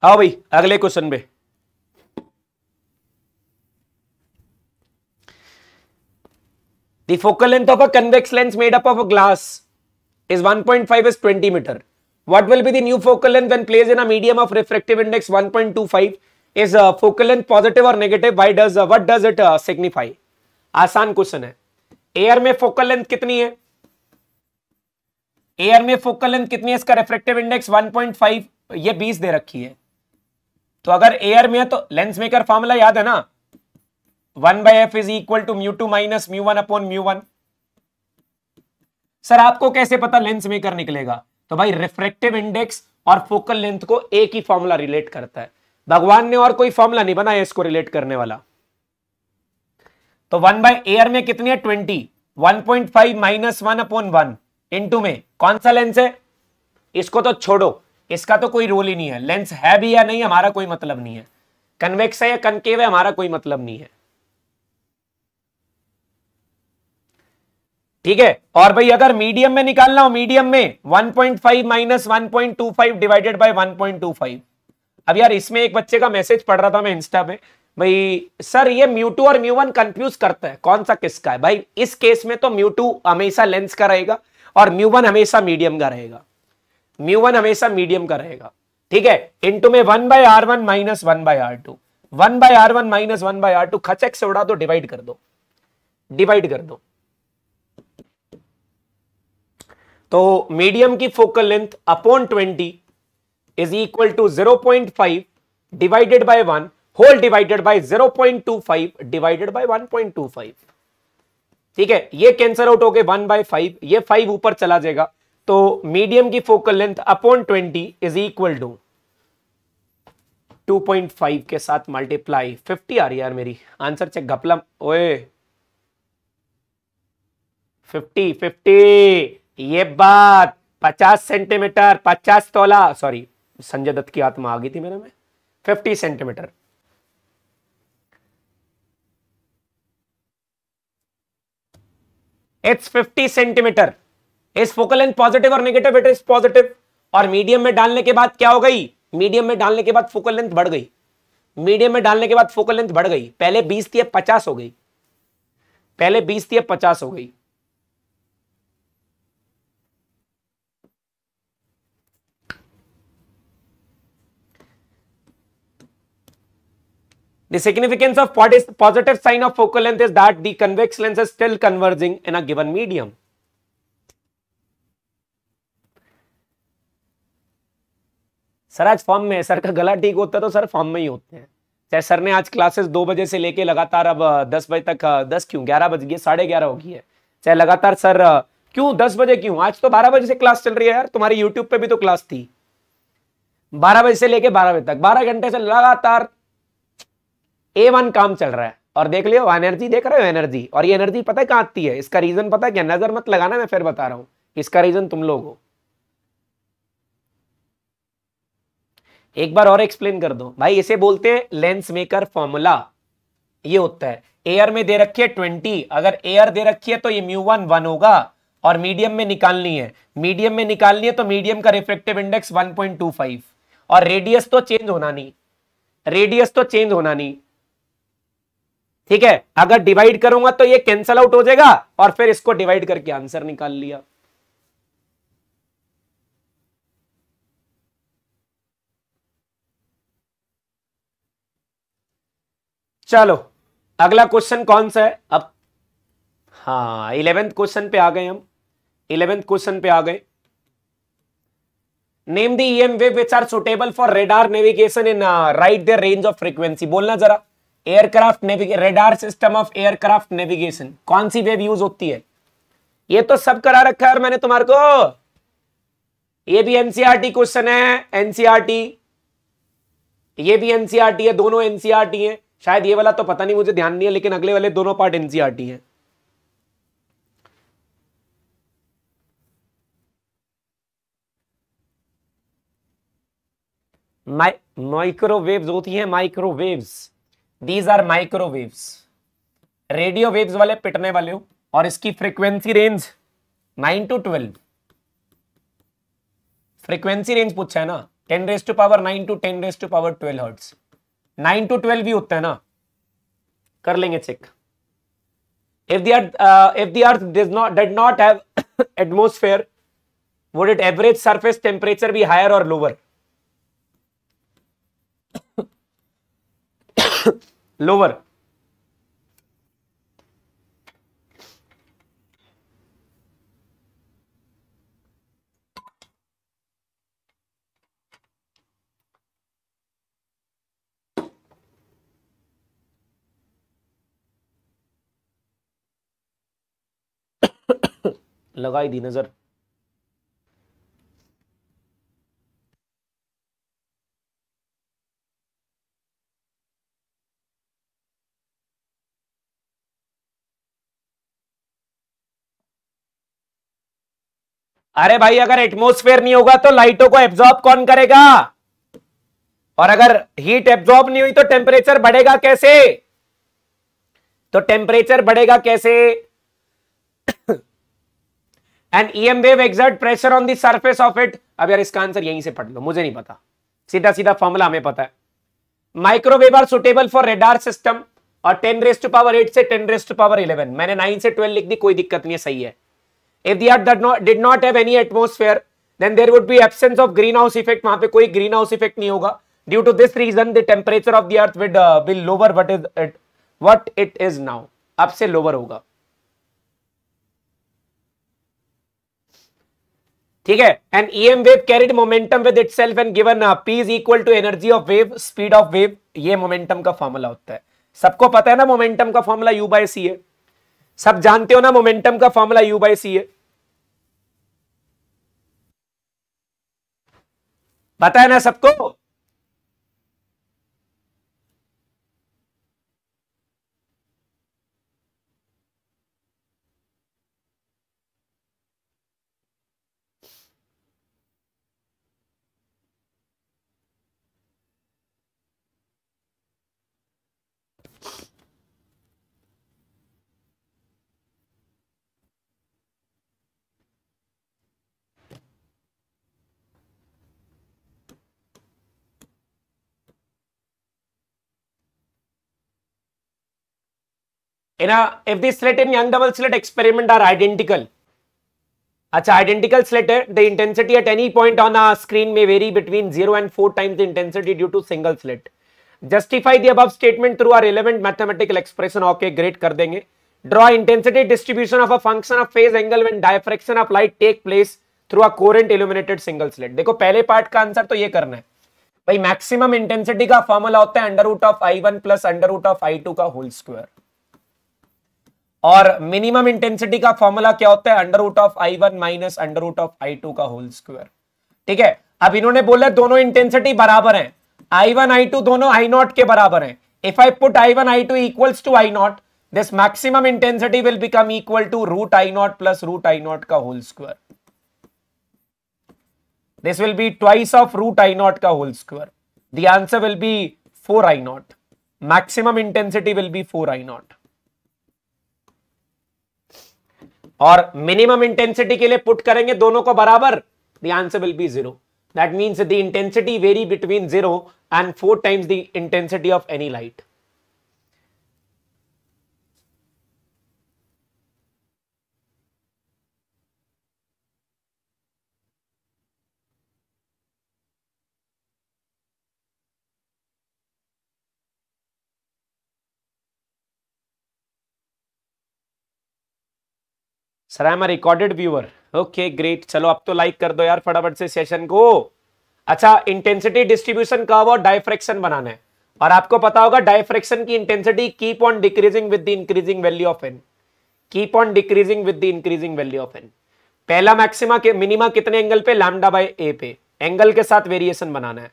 आओ भाई, अगले question पे। Focal length of a convex lens made up of a glass is 1.5 point five is twenty metre what will be the new focal length when placed in medium of refractive index 1.25 point two five is focal length positive और negative why does what does it signify आसान question है। Air में focal length कितनी है? Air में focal length कितनी है? इसका रिफ्रेक्टिव इंडेक्स 1.5 ये 20 दे रखी है। तो अगर एयर में है तो लेंस मेकर फॉर्मूला याद है ना? One by F is equal to mu two minus mu one upon mu one. Sir, आपको कैसे पता लेंस मेकर निकलेगा? तो भाई रिफ्रेक्टिव इंडेक्स और फोकल लेंथ को एक ही फॉर्मूला रिलेट करता है। भगवान ने और कोई फॉर्मूला नहीं बनाया इसको रिलेट करने वाला। तो वन बाय एयर में कितनी है? Twenty. One point five minus one upon one. Into में। कौन सा लेंस है? इसको तो छोड़ो। इसका तो कोई रोल ही नहीं है। लेंस है भी या नहीं, हमारा कोई मतलब नहीं है। कन्वेक्स है या कनकेव है, हमारा कोई मतलब नहीं है। ठीक है? और भाई, अगर मीडियम में निकालना हो मीडियम में 1.5 point five minus one divided by 1.25 अब यार, इसमें एक बच्चे का मैसेज पढ़ रहा था मैं इंस्टा पे। भाई सर ये म्यूटू और म्यू वन कंफ्यूज करता है। कौन सा किसका है? भाई, इस केस में तो म्यूटू हमेशा लेंस का रहेगा और म्यू वन हमेशा मीडियम का रहेगा। म्यू वन हमेशा मीडियम का रहेगा। ठीक है? इंटू में one by R one minus one by R two one by R one minus one by R two खचक से उड़ा दो डिवाइड कर दो। डिवाइड कर दो। तो मीडियम की focal length upon twenty is equal to zero point five divided by one whole divided by zero point two five divided by one point two five ठीक है? ये कैंसर आउट हो गए वन बाय फाइव ये five ऊपर चला जाएगा। तो मीडियम की focal length upon twenty is equal to 2.5 के साथ मल्टीप्लाई 50 आ रही यार मेरी। आंसर चेक घपला। ओए। 50 50 ये बात 50 सेंटीमीटर 50 तोला। सॉरी संजय दत्त की आत्मा आ गई थी मेरे में। 50 सेंटीमीटर इट्स 50 सेंटीमीटर इस फोकल लेंथ पॉजिटिव और नेगेटिव इट इज़ पॉजिटिव और मीडियम में डालने के बाद क्या हो गई? मीडियम में डालने के बाद फोकल लेंथ बढ़ गई। मीडियम में डालने के बाद फोकल लेंथ बढ़ गई। पहले 20 थी 50 हो गई। पहले 20 थी 50 हो गई। The significance of positive sign of focal length is that the convex lens is still converging in a given medium. Sir, आज फॉर्म में, सर का गला ठीक होता है तो सर फॉर्म में ही होते हैं। चाहे सर ने आज क्लासेस दो बजे से लेके लगातार अब दस बजे तक दस क्यों? ग्यारह बज गए, साढ़े ग्यारह हो गई है। चाहे लगातार सर क्यों दस बजे क्यों? आज तो बारह बजे से क्लास चल रही है यार, तुम्हारी यूट्यूब पे भी तो क्लास थी। बारह बजे से लेके बारह बजे तक, बारह घंटे से लगातार ए काम चल रहा है। और देख लियो एनर्जी देख रहे हो, एनर्जी। और ये एनर्जी पता है कहाँ आती है? इसका रीजन पता है क्या? नज़र मत लगाना, मैं फिर बता रहा हूँ। इसका रीजन तुम लोग हो। एक बार और एक्सप्लेन कर दो। भाई, इसे बोलते हैं लेंस मेकर फॉर्मूला ये होता है। एयर में दे रखी है ट्वेंटी अगर एयर दे रखी है तो ये म्यू वन वन होगा। और मीडियम में निकालनी है। मीडियम में निकालनी है तो मीडियम का रिफ्लेक्टिव इंडेक्स 1.25 और रेडियस तो चेंज होना नहीं। रेडियस तो चेंज होना नहीं। ठीक है? अगर डिवाइड करूँगा तो ये कैंसल आउट हो जाएगा और फिर इसको डिवाइड करके आंसर निकाल लिया। चलो, अगला क्वेश्चन कौन सा है? अब हाँ इलेवेंथ क्वेश्चन पे आ गए हम। इलेवेंथ क्वेश्चन पे आ गए। Name the EM wave which are suitable for radar navigation in write the range of frequency बोलना जरा। Aircraft radar system of aircraft navigation कौन सी वेव यूज़ होती है? ये तो सब करा रखा है मैंने तुम्हारे को। ये भी एनसीआरटी क्वेश्चन है। एनसीआरटी ये भी एनसीआरटी है। दोनों एनसीआरटी है। शायद ये वाला तो पता नहीं, मुझे ध्यान नहीं है, लेकिन अगले वाले दोनों पार्ट एनसीआरटी है। माइक्रोवेव्स होती है microwaves these are microwaves radio waves वाले, पिटने वाले हो, और इसकी frequency range 9 to 12 frequency range पूछा है ना 10 raise to power 9 to 10 raise to power 12 hertz nine to twelve भी होता है ना। कर लेंगे check if the earth if the earth does not did not have atmosphere would it average surface temperature भी हायर और लोअर लोअर लगाई दी नज़र। अरे भाई, अगर एटमोस्फेयर नहीं होगा तो लाइटों को एब्जॉर्ब कौन करेगा? और अगर हीट एब्जॉर्ब नहीं हुई तो टेम्परेचर बढ़ेगा कैसे? तो टेम्परेचर बढ़ेगा कैसे? An E M wave exert pressure on the surface of it अब यार इसका आंसर यहीं से पढ़ लो, मुझे नहीं पता। सीधा सीधा फॉर्मुला हमें पता है। Microwave are suitable for radar system और टेन रेस टू पावर 8 से 10 रेस टू पावर 11 मैंने 9 से 12 लिख दी, कोई दिक्कत नहीं सही है। If the earth did not have any atmosphere then there would be absence of greenhouse effect वहाँ पे कोई ग्रीन हाउस इफ़ेक्ट नहीं होगा। Due to this reason the temperature of the will lower what is it what it is now अब से lower होगा। ठीक है? And EM wave carried momentum with itself and given P is equal to energy of wave speed of wave ये momentum का formula होता है। सबको पता है ना मोमेंटम का फॉर्मूला यू बाई सी है सब जानते हो ना मोमेंटम का फॉर्मूला यू बाई सी है पता है ना सबको? In a, if the slit in young double slit experiment are identical अच्छा आइडेंटिकल स्लिट है the intensity at any point on a screen may vary between zero and four times the intensity due to single slit justify the above statement through are relevant mathematical expression okay great कर देंगे draw intensity distribution of a function of phase angle when diffraction of light take through a coherent illuminated single slit देखो, पहले part का answer तो ये करना है। भाई मैक्सिमम इंटेंसिटी का फॉर्मूला होता है under root of I one plus under root of I two का होल स्क्वायर और मिनिमम इंटेंसिटी का फॉर्मूला क्या होता है? Under root of I one minus under root of I two का होल स्क्वायर ठीक है? अब इन्होंने बोला दोनों इंटेंसिटी बराबर है। आई वन आई टू दोनों आई नॉट के बराबर हैं। If I put I one I two equals to I naught this maximum intensity will become equal to root I naught plus root I naught का whole square this will be twice of root I naught का whole square the answer will be four I naught maximum intensity will be four I naught और minimum intensity के लिए put करेंगे दोनों को बराबर the answer will be zero that means the intensity vary between zero and four times the intensity of any light sir I am recorded viewer okay great चलो, अब तो लाइक कर दो यार फटाफट से सेशन को। अच्छा इंटेंसिटी डिस्ट्रीब्यूशन का और डायफ्रेक्शन बनाना है। और आपको पता होगा डायफ्रेक्शन की intensity keep on decreasing with the increasing value of N keep on decreasing with the increasing value of N पहला मैक्सिमा के मिनिमा कितने एंगल पे? लैमडा बाय ए पे। एंगल के साथ वेरिएशन बनाना है।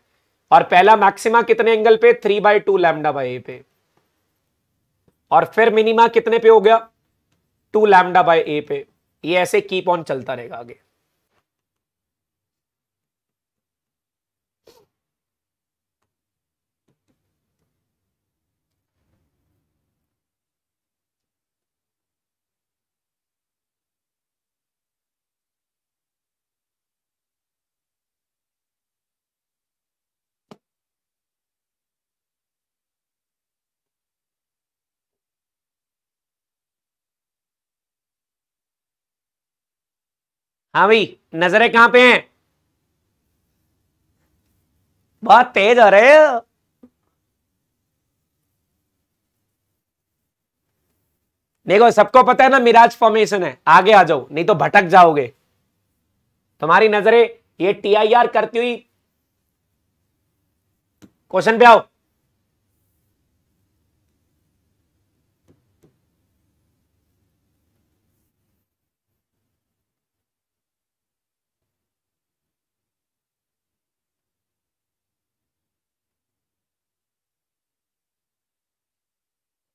और पहला मैक्सिमा कितने एंगल पे? Three by two lambda by A पे। और फिर मिनिमा कितने पे हो गया? टू लैमडा बाय ए पे। ये ऐसे कीप ऑन चलता रहेगा आगे। हाँ भाई, नज़रें कहाँ पे हैं? बहुत तेज आ रहे हो। देखो, सबको पता है ना, मिराज फॉर्मेशन है। आगे आ जाओ, नहीं तो भटक जाओगे। तुम्हारी नज़रें, ये टीआईआर करती हुई क्वेश्चन पे आओ।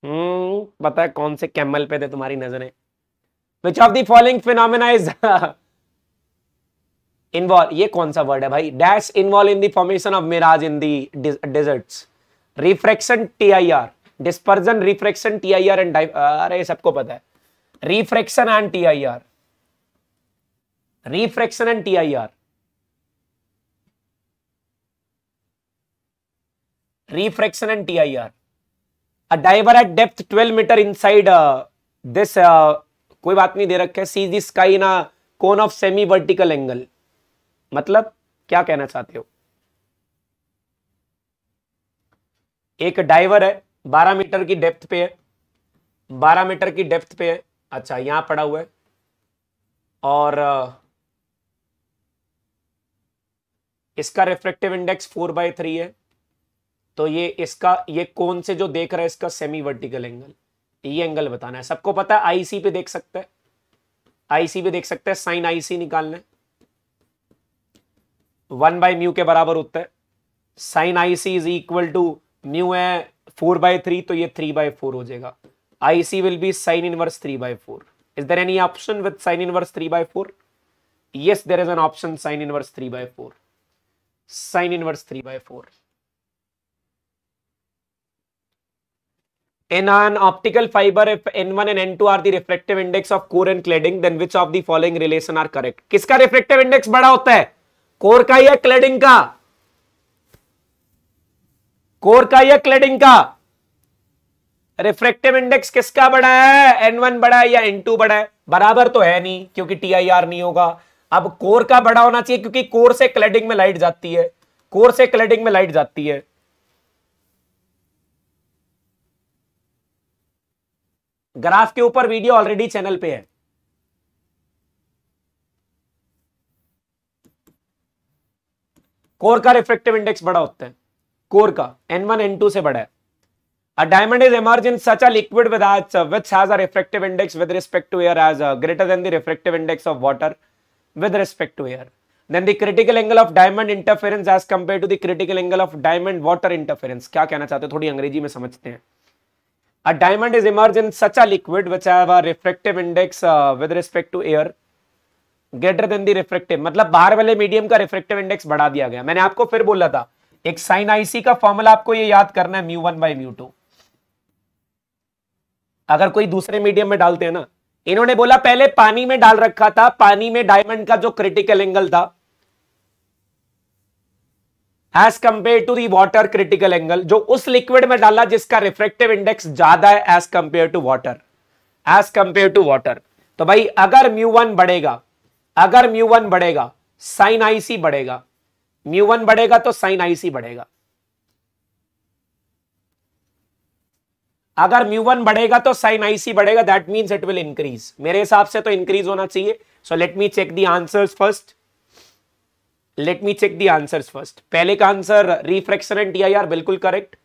हम्म पता है कौन से कैमल पे थे तुम्हारी नज़रें? Which of the following phenomena is involve ये कौन सा वर्ड है भाई? Dash involve in the formation of mirage in the deserts refraction T I R dispersion refraction T I R and अरे, सबको पता है. Refraction and TIR refraction and TIR refraction and TIR. A diver at depth 12 meter inside uh, this uh, कोई बात नहीं दे रखे see the sky in cone of semi vertical angle मतलब क्या कहना चाहते हो? एक डाइवर है 12 मीटर की डेप्थ पे है। 12 मीटर की डेप्थ पे है। अच्छा यहाँ पड़ा हुआ है। और uh, इसका refractive index four by three है। तो ये इसका, ये कौन से जो देख रहा है इसका सेमी वर्टिकल एंगल ये एंगल बताना है। सबको पता है? आईसी पे देख सकते हैं। आईसी पे देख सकते हैं। साइन आईसी निकालना वन बाय म्यू के बराबर होता है sine IC is equal to mu है फोर बाय थ्री तो ये थ्री बाय फोर हो जाएगा। IC will be sine inverse three by four is there any option with sine inverse three by four yes, there is an option sine inverse 3 by 4 sine inverse 3 by 4 in an optical fiber if n1 and n2 are the refractive index of core and cladding then which of the following relation are correct किसका refractive index बड़ा होता है core का या cladding का core का या cladding का रिफ्रेक्टिव इंडेक्स किसका बड़ा है N1 बड़ा है या N2 बड़ा है बराबर तो है नहीं क्योंकि TIR नहीं होगा अब कोर का बड़ा होना चाहिए क्योंकि कोर से क्लेडिंग में लाइट जाती है कोर से क्लेडिंग में लाइट जाती है ग्राफ के ऊपर वीडियो ऑलरेडी चैनल पे है। कोर का रिफ्लेक्टिव इंडेक्स बड़ा होता है। कोर का एन वन एन टू से बड़ा है। A diamond is emerging such a with which has a index with respect to air as greater than the refractive index of water with respect to air then the critical angle of diamond interference as compare to the critical angle of diamond water interference क्या कहना चाहते हैं? थोड़ी अंग्रेज़ी में समझते हैं। A diamond is emerged in such a liquid which have a refractive index uh, with respect to air greater than the refractive. मतलब बाहर वाले मीडियम का रिफ्रेक्टिव इंडेक्स बढ़ा दिया गया। मैंने आपको फिर बोला था एक साइन आईसी का फॉर्मूला आपको ये याद करना है mu one by mu two अगर कोई दूसरे मीडियम में डालते हैं ना इन्होंने बोला पहले पानी में डाल रखा था पानी में डायमंड का जो क्रिटिकल एंगल था as compare to the water critical angle जो उस लिक्विड में डाला जिसका रिफ्रेक्टिव इंडेक्स ज़्यादा है as compare to water as compare to water तो भाई, अगर म्यू वन बढ़ेगा, अगर म्यू वन बढ़ेगा साइन आईसी बढ़ेगा। म्यू वन बढ़ेगा तो साइन आईसी बढ़ेगा। अगर म्यू वन बढ़ेगा तो साइन आईसी बढ़ेगा that means it will increase मेरे हिसाब से तो इंक्रीज होना चाहिए। So let me check the answers first let me check the answers first पहले का आंसर रिफ्रेक्शन एंड टीआईआर बिल्कुल correct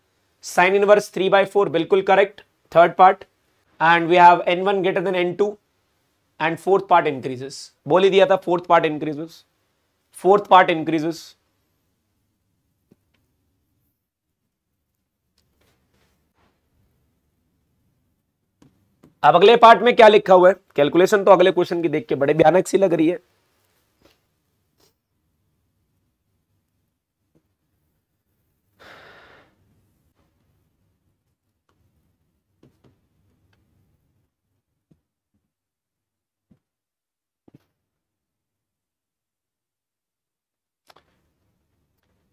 sine inverse three by four बिल्कुल correct third part and we have N one greater than N two and fourth part increases बोल दिया था fourth part increases fourth part increases अब अगले part में क्या लिखा हुआ है? कैलकुलेशन तो अगले क्वेश्चन की देख के बड़े भयानक सी लग रही है।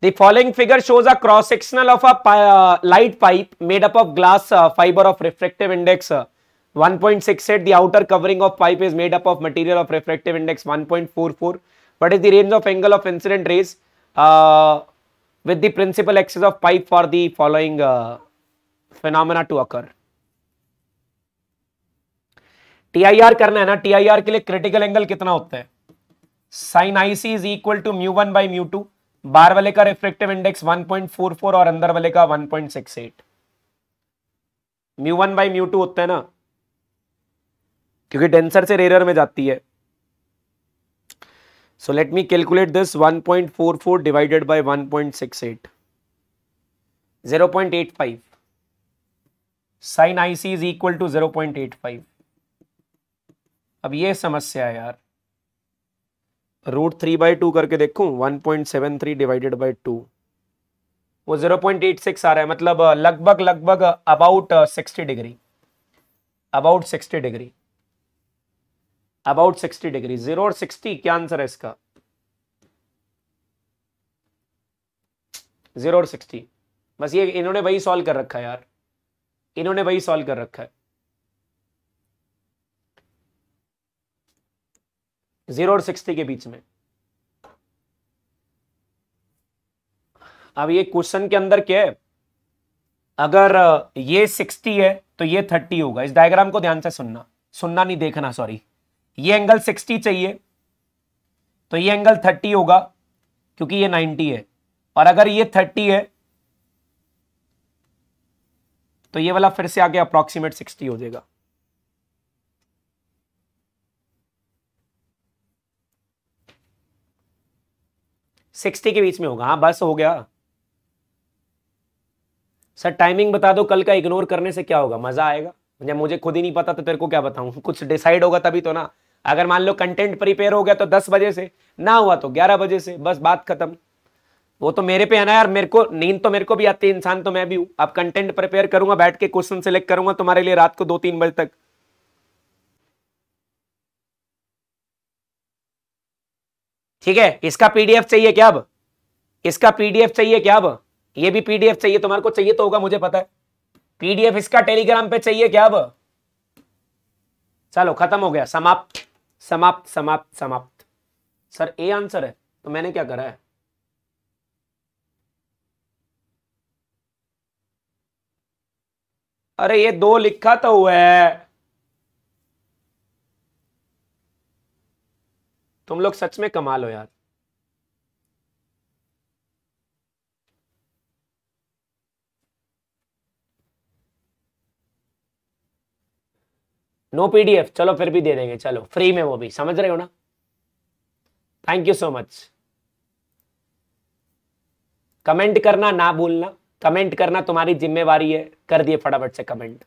The following figure shows a cross sectional of a uh, light pipe made up of glass uh, fiber of refractive index uh, 1.68. The outer covering of pipe is made up of material of refractive index 1.44. What is the range of angle of incident rays uh, with the principal axis of pipe for the following uh, phenomena to occur? TIR करना है ना TIR के लिए critical angle कितना होता है sin IC is equal to mu 1 by mu 2 बाहर वाले का रिफ्रेक्टिव इंडेक्स 1.44 और अंदर वाले का 1.68 mu one by mu two होता है ना? क्योंकि डेंसर से रेयर में जाती है। So let me calculate this 1.44 divided by 1.68 0.85 sine I C is equal to zero point eight five अब ये समस्या है यार। रूट थ्री बाई टू करके देखूँ one point seven three divided by two वो ज़ीरो पॉइंट एट सिक्स आ रहा है मतलब लगभग लगभग about sixty degree about sixty degree about sixty degree zero और सिक्सटी क्या आंसर है इसका? ज़ीरो और सिक्सटी बस ये, इन्होंने वही सॉल्व कर रखा है यार, इन्होंने वही सॉल्व कर रखा है। ज़ीरो और सिक्सटी के बीच में। अब ये क्वेश्चन के अंदर क्या है? अगर ये सिक्सटी है तो ये थर्टी होगा। इस डायग्राम को ध्यान से सुनना। सुनना नहीं, देखना, सॉरी। ये एंगल सिक्सटी चाहिए तो ये एंगल थर्टी होगा, क्योंकि ये नाइनटी है। और अगर ये थर्टी है तो ये वाला फिर से आगे अप्रोक्सीमेट सिक्सटी हो जाएगा। सिक्सटी के बीच में होगा। हाँ बस हो गया। सर टाइमिंग बता दो, कल का इग्नोर करने से क्या होगा? मज़ा आएगा। जब मुझे खुद ही नहीं पता तो तेरे को क्या बताऊँ? कुछ डिसाइड होगा तभी तो ना। अगर मान लो कंटेंट प्रिपेयर हो गया तो दस बजे से, ना हुआ तो ग्यारह बजे से, बस बात खत्म। वो तो मेरे पे है ना यार, मेरे को नींद तो मेरे को भी आती है, इंसान तो मैं भी हूँ। अब कंटेंट प्रिपेयर करूँगा, बैठ के क्वेश्चन सेलेक्ट करूँगा तुम्हारे लिए रात को दो तीन बजे तक। ठीक है? इसका पीडीएफ चाहिए क्या अब? इसका पीडीएफ चाहिए क्या अब? ये भी पीडीएफ चाहिए, तुम्हारे को चाहिए तो होगा, मुझे पता है। पीडीएफ इसका टेलीग्राम पे चाहिए क्या अब? चलो, खत्म हो गया, समाप्त समाप्त समाप्त समाप्त। सर ए आंसर है तो मैंने क्या करा है? अरे, ये दो लिखा तो हुआ है। तुम लोग सच में कमाल हो यार। नो पीडीएफ चलो फिर भी दे देंगे, चलो। फ्री में वो भी, समझ रहे हो ना? Thank you so much comment करना ना भूलना। कमेंट करना तुम्हारी जिम्मेवारी है। कर दिए फटाफट से कमेंट